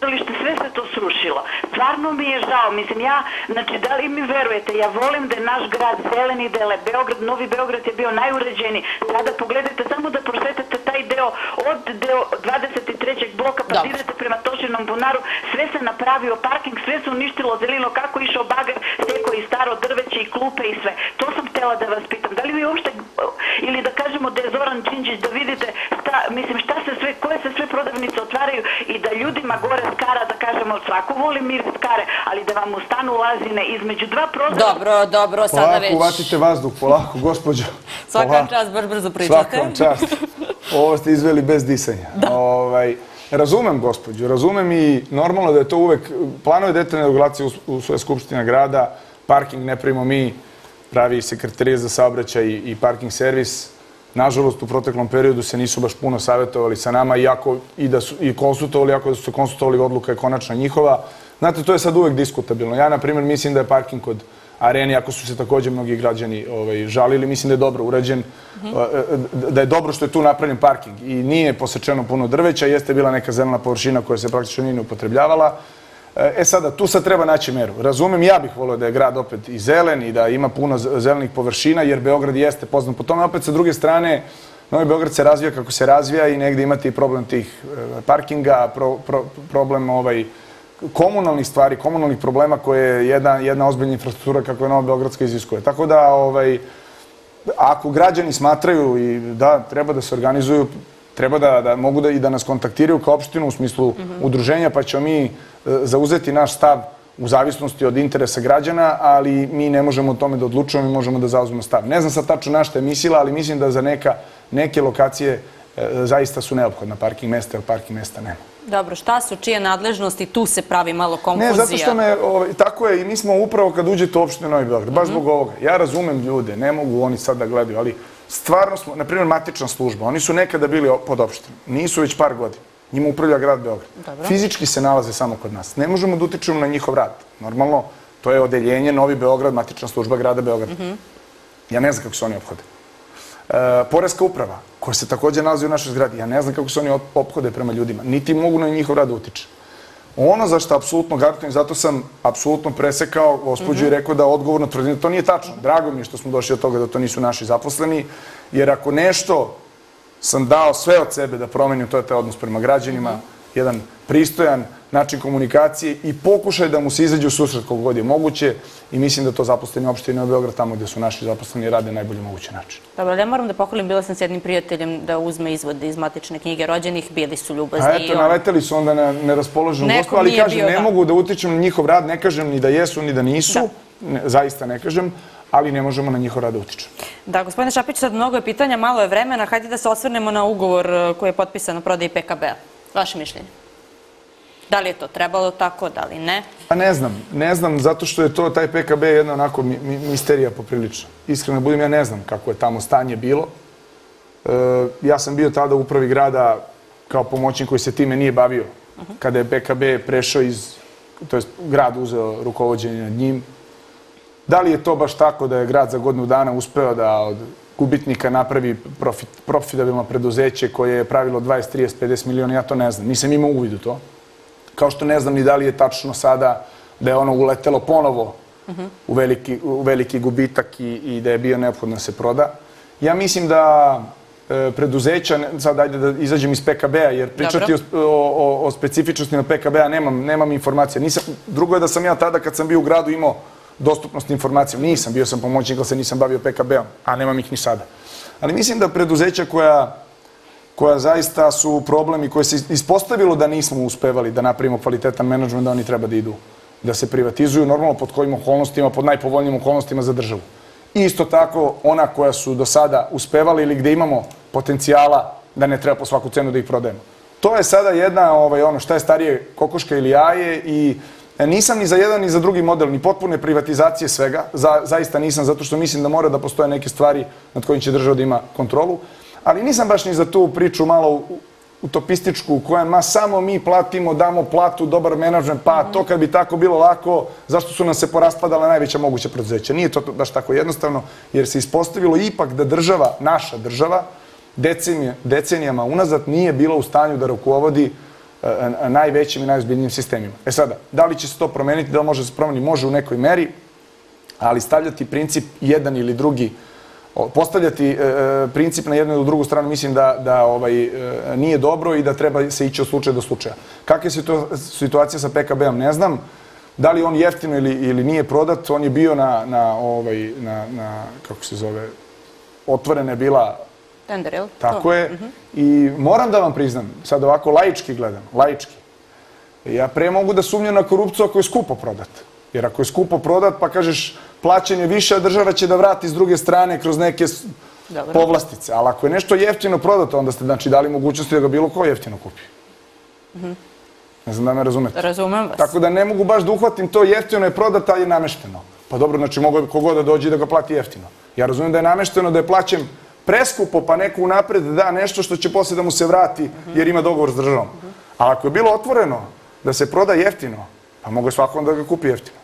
gradilište, sve se to srušilo. Stvarno mi je žao, mislim ja, znači da li mi verujete, ja volim da je naš grad zeleni dele, Beograd, Novi Beograd je bio najuređeniji. Sada pogledajte samo da prošetate taj deo od deo 23. bloka pa Dobro. idete prema Tošinom bunaru, sve se napravio parking, sve se uništilo zelilo, kako išao bager, steko i staro drveće i klupe i sve. To sam htjela da vas pitam. Da li vi uopšte, ili da kažemo da je Zoran Đinđić, da vidite šta, mislim šta se sve, se sve prodavnice otvaraju i da ljudima gore skara, da kažemo svako voli miris skare, ali da vam u stanu ulazine između dva prozora. Dobro, dobro, sada Polako, već. uvatite vazduh, polako, gospođo. Svaka Polako. vam čast, baš brzo pričate. Svaka vam čast. Ovo ste izveli bez disanja. Ovaj, razumem, gospođo, razumem i normalno da je to uvek, planove detaljne regulacije u, u svoje skupština grada, parking ne primimo mi, pravi sekretarije za saobraćaj i, i parking servis. Nažalost, u proteklom periodu se nisu baš puno savjetovali sa nama, iako i da su i konsultovali, iako da su se konsultovali, odluka je konačna njihova. Znate, to je sad uvek diskutabilno. Ja, na primjer, mislim da je parking kod areni, ako su se takođe mnogi građani ovaj, žalili, mislim da je dobro urađen, e, da je dobro što je tu napravljen parking i nije posečeno puno drveća, jeste bila neka zelena površina koja se praktično nije upotrebljavala. E sada, tu sad treba naći meru. Razumem, ja bih volio da je grad opet i zelen i da ima puno zelenih površina, jer Beograd jeste poznat po tome. Opet, sa druge strane, Novi Beograd se razvija kako se razvija i negde imate i problem tih e, parkinga, pro, pro, problem ovaj, komunalnih stvari, komunalnih problema koje je jedna, jedna ozbiljna infrastruktura kako je Nova Beogradska iziskuje. Tako da, ovaj, ako građani smatraju i da treba da se organizuju, treba da, da mogu da i da nas kontaktiraju kao opštinu u smislu udruženja, pa ćemo mi e, zauzeti naš stav u zavisnosti od interesa građana, ali mi ne možemo o tome da odlučujemo i možemo da zauzmemo stav. Ne znam sad tačno na šta je mislila, ali mislim da za neka, neke lokacije e, zaista su neophodna parking mesta, jer parking mesta nema. Dobro, šta su čije nadležnosti? Tu se pravi malo konfuzija. Ne, zato što me, ovaj, tako je i mi smo upravo kad uđete u opštinu Novi Beograd, baš zbog ovoga. Ja razumem ljude, ne mogu oni sad da gledaju, ali stvarno smo, na primjer, matična služba, oni su nekada bili pod opštinom, nisu već par godina. Njima upravlja grad Beograd. Dobro. Fizički se nalaze samo kod nas. Ne možemo da utičemo na njihov rad. Normalno, to je odeljenje Novi Beograd, matična služba grada Beograda. Ja ne znam kako se oni ophode. E, Poreska uprava, koja se takođe nalazi u našoj zgradi, ja ne znam kako se oni op- ophode prema ljudima, niti mogu na njihov rad da utiče. Ono za što apsolutno garantujem, zato sam apsolutno presekao gospođu i rekao da odgovorno tvrdim da to nije tačno. Drago mi je što smo došli od toga da to nisu naši zaposleni, jer ako nešto sam dao sve od sebe da promenim, to je taj odnos prema građanima, jedan pristojan način komunikacije i pokušaj da mu se izađe u susret koliko god je moguće i mislim da to zaposleni opštine u Beograd, tamo gde su naši zaposleni, rade na najbolji mogući način. Dobro, ja moram da pohvalim, bila sam s jednim prijateljem da uzme izvode iz matične knjige rođenih, bili su ljubazni. A eto, on- naleteli su onda na neraspoloženu gospu, ali kažem, bio, ne da. mogu da utičem na njihov rad, ne kažem ni da jesu, ni da nisu, ne, zaista ne kažem, ali ne možemo na njihov rad da utičemo. Da, gospodine Šapić, sad mnogo je pitanja, malo je vremena. Hajde da se osvrnemo na ugovor e, koji je potpisan o prodaji PKB-a. Vaše mišljenje? Da li je to trebalo tako, da li ne? Pa ne znam, ne znam, zato što je to, taj PKB jedna onako mi, mi, misterija poprilično. Iskreno budem, ja ne znam kako je tamo stanje bilo. E, ja sam bio tada u upravi grada kao pomoćnik koji se time nije bavio. Kada je PKB prešao iz, to je grad uzeo rukovođenje nad njim. Da li je to baš tako da je grad za godinu dana uspeo da od gubitnika napravi profit, profitabilno preduzeće koje je pravilo 20, 30, 50 miliona, ja to ne znam. Nisam imao uvid u to. Kao što ne znam ni da li je tačno sada da je ono uletelo ponovo u, veliki, u veliki gubitak i, i da je bio neophodno da se proda. Ja mislim da e, preduzeća, sad ajde da izađem iz PKB-a, jer pričati o, o, o specifičnostima PKB-a nemam, nemam informacija. Nisam, drugo je da sam ja tada kad sam bio u gradu imao dostupnost informacijama. Nisam, bio sam pomoćnik, ali se nisam bavio PKB-om, a nemam ih ni sada. Ali mislim da preduzeća koja koja zaista su problem i koje se ispostavilo da nismo uspevali da napravimo kvalitetan menadžment, da oni treba da idu, da se privatizuju, normalno pod kojim okolnostima, pod najpovoljnijim okolnostima za državu. I isto tako ona koja su do sada uspevali ili gde imamo potencijala da ne treba po svaku cenu da ih prodajemo. To je sada jedna, ovaj, ono, šta je starije, kokoška ili jaje i nisam ni za jedan ni za drugi model, ni potpune privatizacije svega, za, zaista nisam, zato što mislim da mora da postoje neke stvari nad kojim će država da ima kontrolu, ali nisam baš ni za tu priču malo utopističku u kojem ma samo mi platimo, damo platu, dobar menadžment, pa to kad bi tako bilo lako, zašto su nam se poraspadala najveća moguća preduzeća? Nije to baš tako jednostavno, jer se ispostavilo ipak da država, naša država, decenijama unazad nije bila u stanju da rukovodi e, e, najvećim i najozbiljnijim sistemima. E sada, da li će se to promeniti, da li može da se promeni? Može u nekoj meri, ali stavljati princip jedan ili drugi postavljati e, e, princip na jednu ili drugu stranu mislim da, da ovaj, e, nije dobro i da treba se ići od slučaja do slučaja. Kakva je situa- situacija sa PKB-om ne znam. Da li on jeftino ili, ili nije prodat, on je bio na, na, ovaj, na, na kako se zove, otvorena je bila Tender, jel? tako To. je. I moram da vam priznam, sad ovako laički gledam, laički. Ja pre mogu da sumnjam na korupciju ako je skupo prodat. Jer ako je skupo prodat, pa kažeš plaćen je više, a država će da vrati s druge strane kroz neke Dobro. povlastice. Ali ako je nešto jeftino prodato, onda ste znači dali mogućnosti da ga bilo ko jeftino kupi. Ne znam da me razumete. Razumem vas. Tako da ne mogu baš da uhvatim to jeftino je prodato, ali je namešteno. Pa dobro, znači mogu kogod da dođe i da ga plati jeftino. Ja razumijem da je namešteno, da je plaćen preskupo, pa neko unapred da nešto što će posle da mu se vrati, jer ima dogovor s državom. Ali ako je bilo otvoreno da se proda jeftino, pa mogu je svakom da ga kupi jeftino.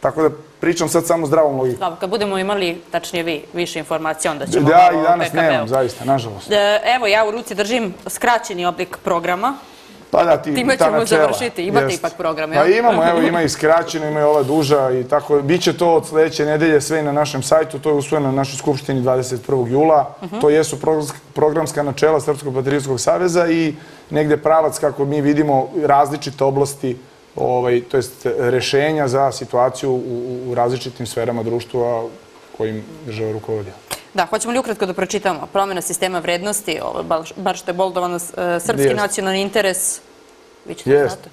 Tako da pričam sad samo zdravom logikom. Dobro, kad budemo imali, tačnije vi, više informacija, onda ćemo Da, i danas nemam, zaista, nažalost. E, Evo, ja u ruci držim skraćeni oblik programa. Pa da, ti, Time ćemo završiti. Imate Jeste. ipak program, Pa jel? imamo, evo, ima i skraćeno, ima i ova duža i tako. Biće to od sledeće nedelje sve i na našem sajtu, to je usvojeno na našoj skupštini 21. jula. Mhm. To jesu programs- programska načela Srpskog patriotskog saveza i negde pravac kako mi vidimo različite oblasti ovaj, to jest rešenja za situaciju u, u, različitim sferama društva kojim država rukovodi. Da, hoćemo li ukratko da pročitamo? Promjena sistema vrednosti, ovo, bar što je boldovano, e, srpski nacionalni interes, vi ćete da znate.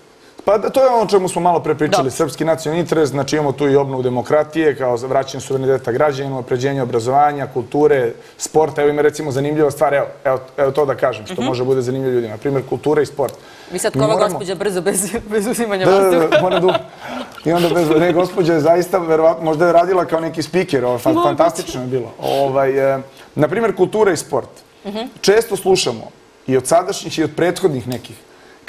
Pa da, to je ono čemu smo malo pre pričali, srpski nacionalni interes, znači imamo tu i obnovu demokratije, kao vraćanje suvereniteta građanima, opređenje obrazovanja, kulture, sporta. Evo ima recimo zanimljiva stvar, evo, evo, evo to da kažem, Mhm. što može bude zanimljivo ljudima. Primjer, kultura i sport. Vi sad kova moramo- gospođa brzo bez, bez uzimanja Da, da, vazduha. da, mora da... I onda bez... Ne, gospođa je zaista, verovatno, možda je radila kao neki spiker, ovo, fan, fantastično je bilo. Ovaj, e, na primjer, kultura i sport. Često slušamo i od sadašnjih i od prethodnih nekih,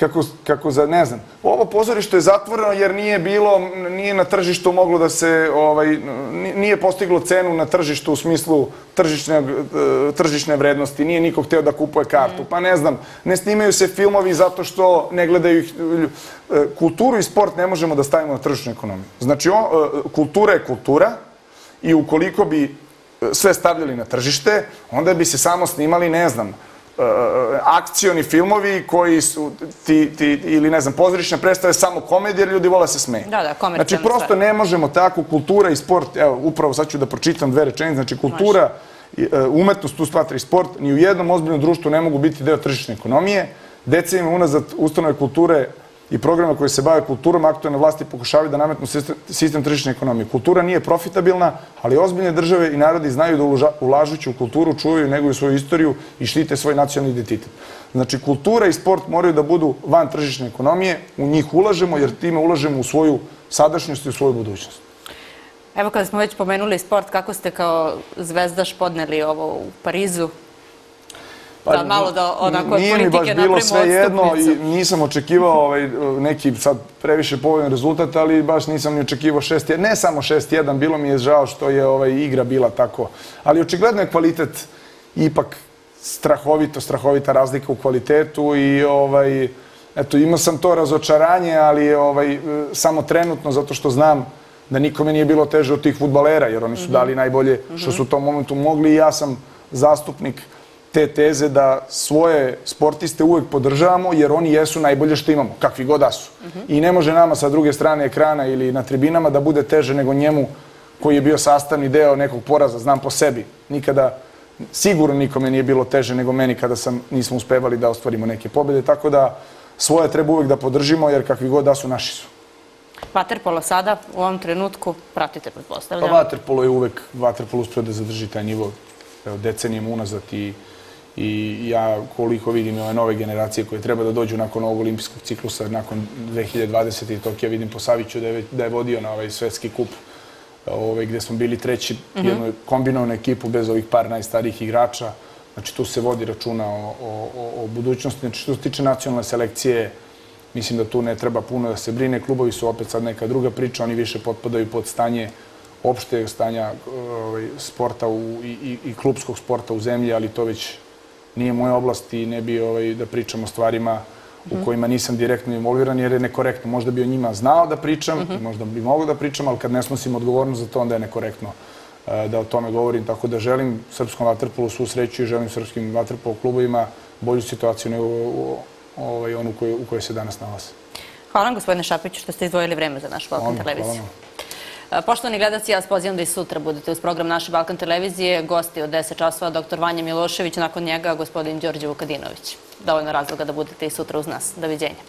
kako, kako za, ne znam, ovo pozorište je zatvoreno jer nije bilo, nije na tržištu moglo da se, ovaj, ni- nije postiglo cenu na tržištu u smislu tržišne, e, tržišne vrednosti, nije niko hteo da kupuje kartu, pa ne znam, ne snimaju se filmovi zato što ne gledaju ih, lju- e, kulturu i sport ne možemo da stavimo na tržišnu ekonomiju. Znači, o, e, kultura je kultura i ukoliko bi sve stavljali na tržište, onda bi se samo snimali, ne znam, akcioni filmovi koji su ti, ti, ili ne znam, pozorišne predstave samo komedije jer ljudi vole se smeju. Da, da, komercijalne Znači, prosto stvari. ne možemo tako, kultura i sport, evo, upravo sad ću da pročitam dve rečenice, znači kultura, e, umetnost, tu smatra i sport, ni u jednom ozbiljnom društvu ne mogu biti deo tržišne ekonomije. Decenijima unazad ustanove kulture i programa koji se bave kulturom, aktualne vlasti pokušavaju da nametnu sistem, sistem tržišne ekonomije. Kultura nije profitabilna, ali ozbiljne države i narodi znaju da ulažući u kulturu čuvaju neguju svoju istoriju i štite svoj nacionalni identitet. Znači, kultura i sport moraju da budu van tržišne ekonomije, u njih ulažemo jer time ulažemo u svoju sadašnjost i u svoju budućnost. Evo kada smo već pomenuli sport, kako ste kao zvezdaš podneli ovo u Parizu? Da, malo da onako od Nije mi baš politike bilo napravimo sve jedno i odstupnicu. nisam očekivao ovaj, neki sad previše povoljan rezultat, ali baš nisam ni očekivao 6-1. Ne samo 6-1, bilo mi je žao što je ovaj, igra bila tako. Ali očigledno je kvalitet ipak strahovito, strahovita razlika u kvalitetu i ovaj, eto, imao sam to razočaranje, ali ovaj, samo trenutno zato što znam da nikome nije bilo teže od tih futbalera, jer oni su dali najbolje što su u tom momentu mogli i ja sam zastupnik te teze da svoje sportiste uvek podržavamo jer oni jesu najbolje što imamo, kakvi god da su. I ne može nama sa druge strane ekrana ili na tribinama da bude teže nego njemu koji je bio sastavni deo nekog poraza, znam po sebi. Nikada, sigurno nikome nije bilo teže nego meni kada sam, nismo uspevali da ostvarimo neke pobjede, tako da svoje treba uvek da podržimo jer kakvi god da su, naši su. Vaterpolo sada, u ovom trenutku, pratite, Pa pretpostavljam. Vaterpolo je uvek, Vaterpolo uspio da zadrži taj nivo evo, decenijama unazad i, i ja koliko vidim ove nove generacije koje treba da dođu nakon ovog olimpijskog ciklusa, nakon 2020. i Tokija, vidim po Saviću da je, da je vodio na ovaj svetski kup ovaj, gde smo bili treći, jednu kombinovanu ekipu bez ovih par najstarijih igrača. Znači tu se vodi računa o, o, o- o budućnosti. Znači što se tiče nacionalne selekcije, mislim da tu ne treba puno da se brine. Klubovi su opet sad neka druga priča, oni više potpadaju pod stanje opšte stanja ovaj, sporta u, i, i, i klubskog sporta u zemlji, ali to već nije moja oblast i ne bi ovaj, da pričam o stvarima u kojima nisam direktno involviran jer je nekorektno. Možda bi o njima znao da pričam, možda bi mogao da pričam, ali kad ne snosim odgovornost za to, onda je nekorektno e, da o tome govorim. Tako da želim srpskom vaterpolu svu sreću i želim srpskim vaterpolu klubovima bolju situaciju nego ovaj, onu u kojoj se danas nalaze. Hvala vam, gospodine Šapiću, što ste izdvojili vreme za našu Balkan Hvala, televiziju. hvala vam. Poštovani gledaci, ja vas pozivam da i sutra budete uz program naše Balkan televizije. Gosti od 10 časova, dr. Vanja Milošević, nakon njega gospodin Đorđe Vukadinović. Dovoljno razloga da budete i sutra uz nas. Doviđenja.